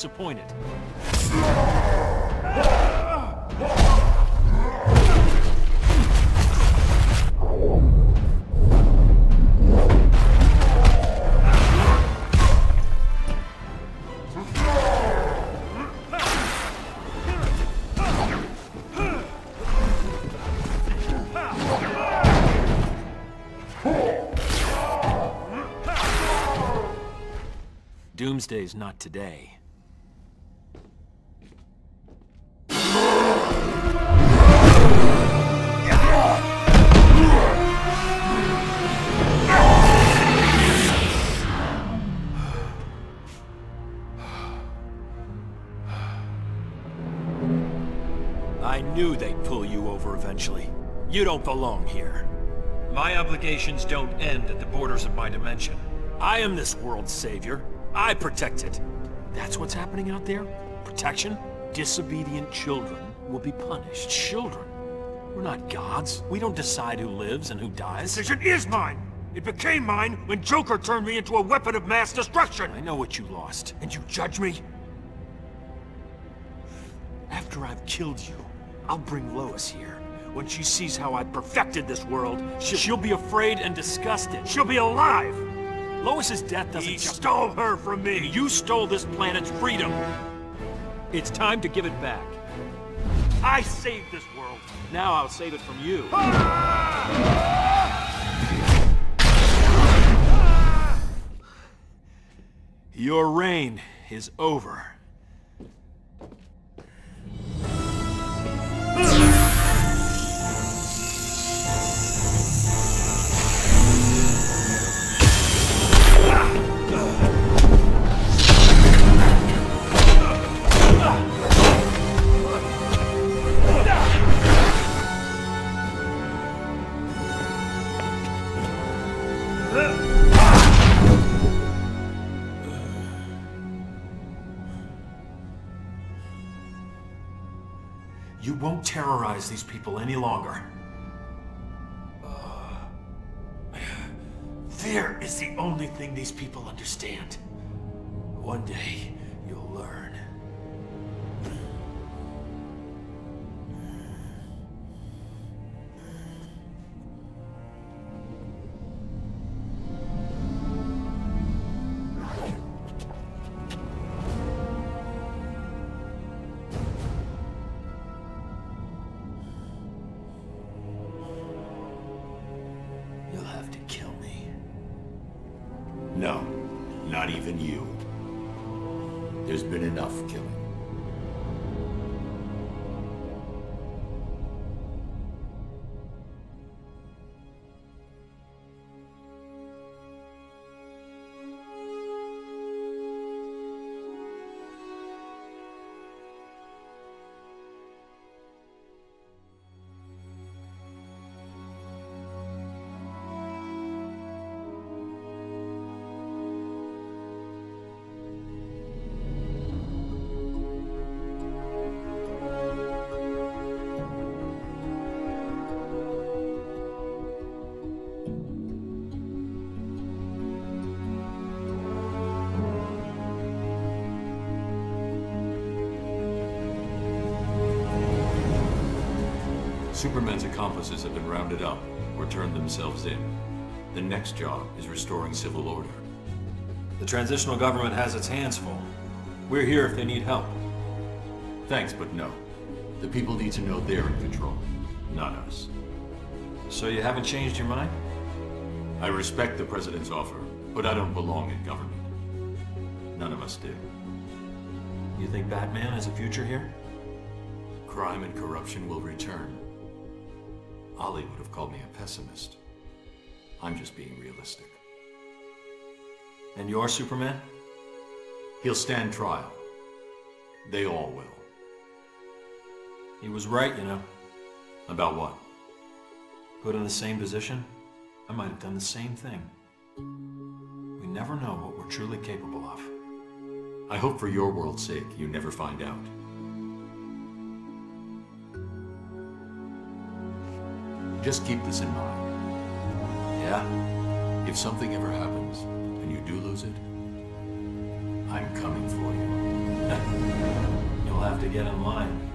disappointed. Doomsday's not today. Don't belong here. My obligations don't end at the borders of my dimension. I am this world's savior. I protect it. That's what's happening out there? Protection? Disobedient children will be punished. Children? We're not gods. We don't decide who lives and who dies. Decision is mine! It became mine when Joker turned me into a weapon of mass destruction! I know what you lost. And you judge me? After I've killed you, I'll bring Lois here. When she sees how I perfected this world, she'll, she'll be afraid and disgusted. She'll be alive! Lois's death doesn't... He stole her from me! You stole this planet's freedom! It's time to give it back. I saved this world. Now I'll save it from you. Your reign is over. You won't terrorize these people any longer. Fear is the only thing these people understand. One day, you'll learn. Rounded up or turned themselves in. The next job is restoring civil order. The transitional government has its hands full. We're here if they need help. Thanks, but no. The people need to know they're in control, not us. So you haven't changed your mind? I respect the President's offer, but I don't belong in government. None of us do. You think Batman has a future here? Crime and corruption will return. Ollie would have called me a pessimist. I'm just being realistic. And you're Superman? He'll stand trial. They all will. He was right, you know. About what? Put in the same position, I might have done the same thing. We never know what we're truly capable of. I hope for your world's sake you never find out. Just keep this in mind. Yeah? If something ever happens, and you do lose it, I'm coming for you. *laughs* You'll have to get in line.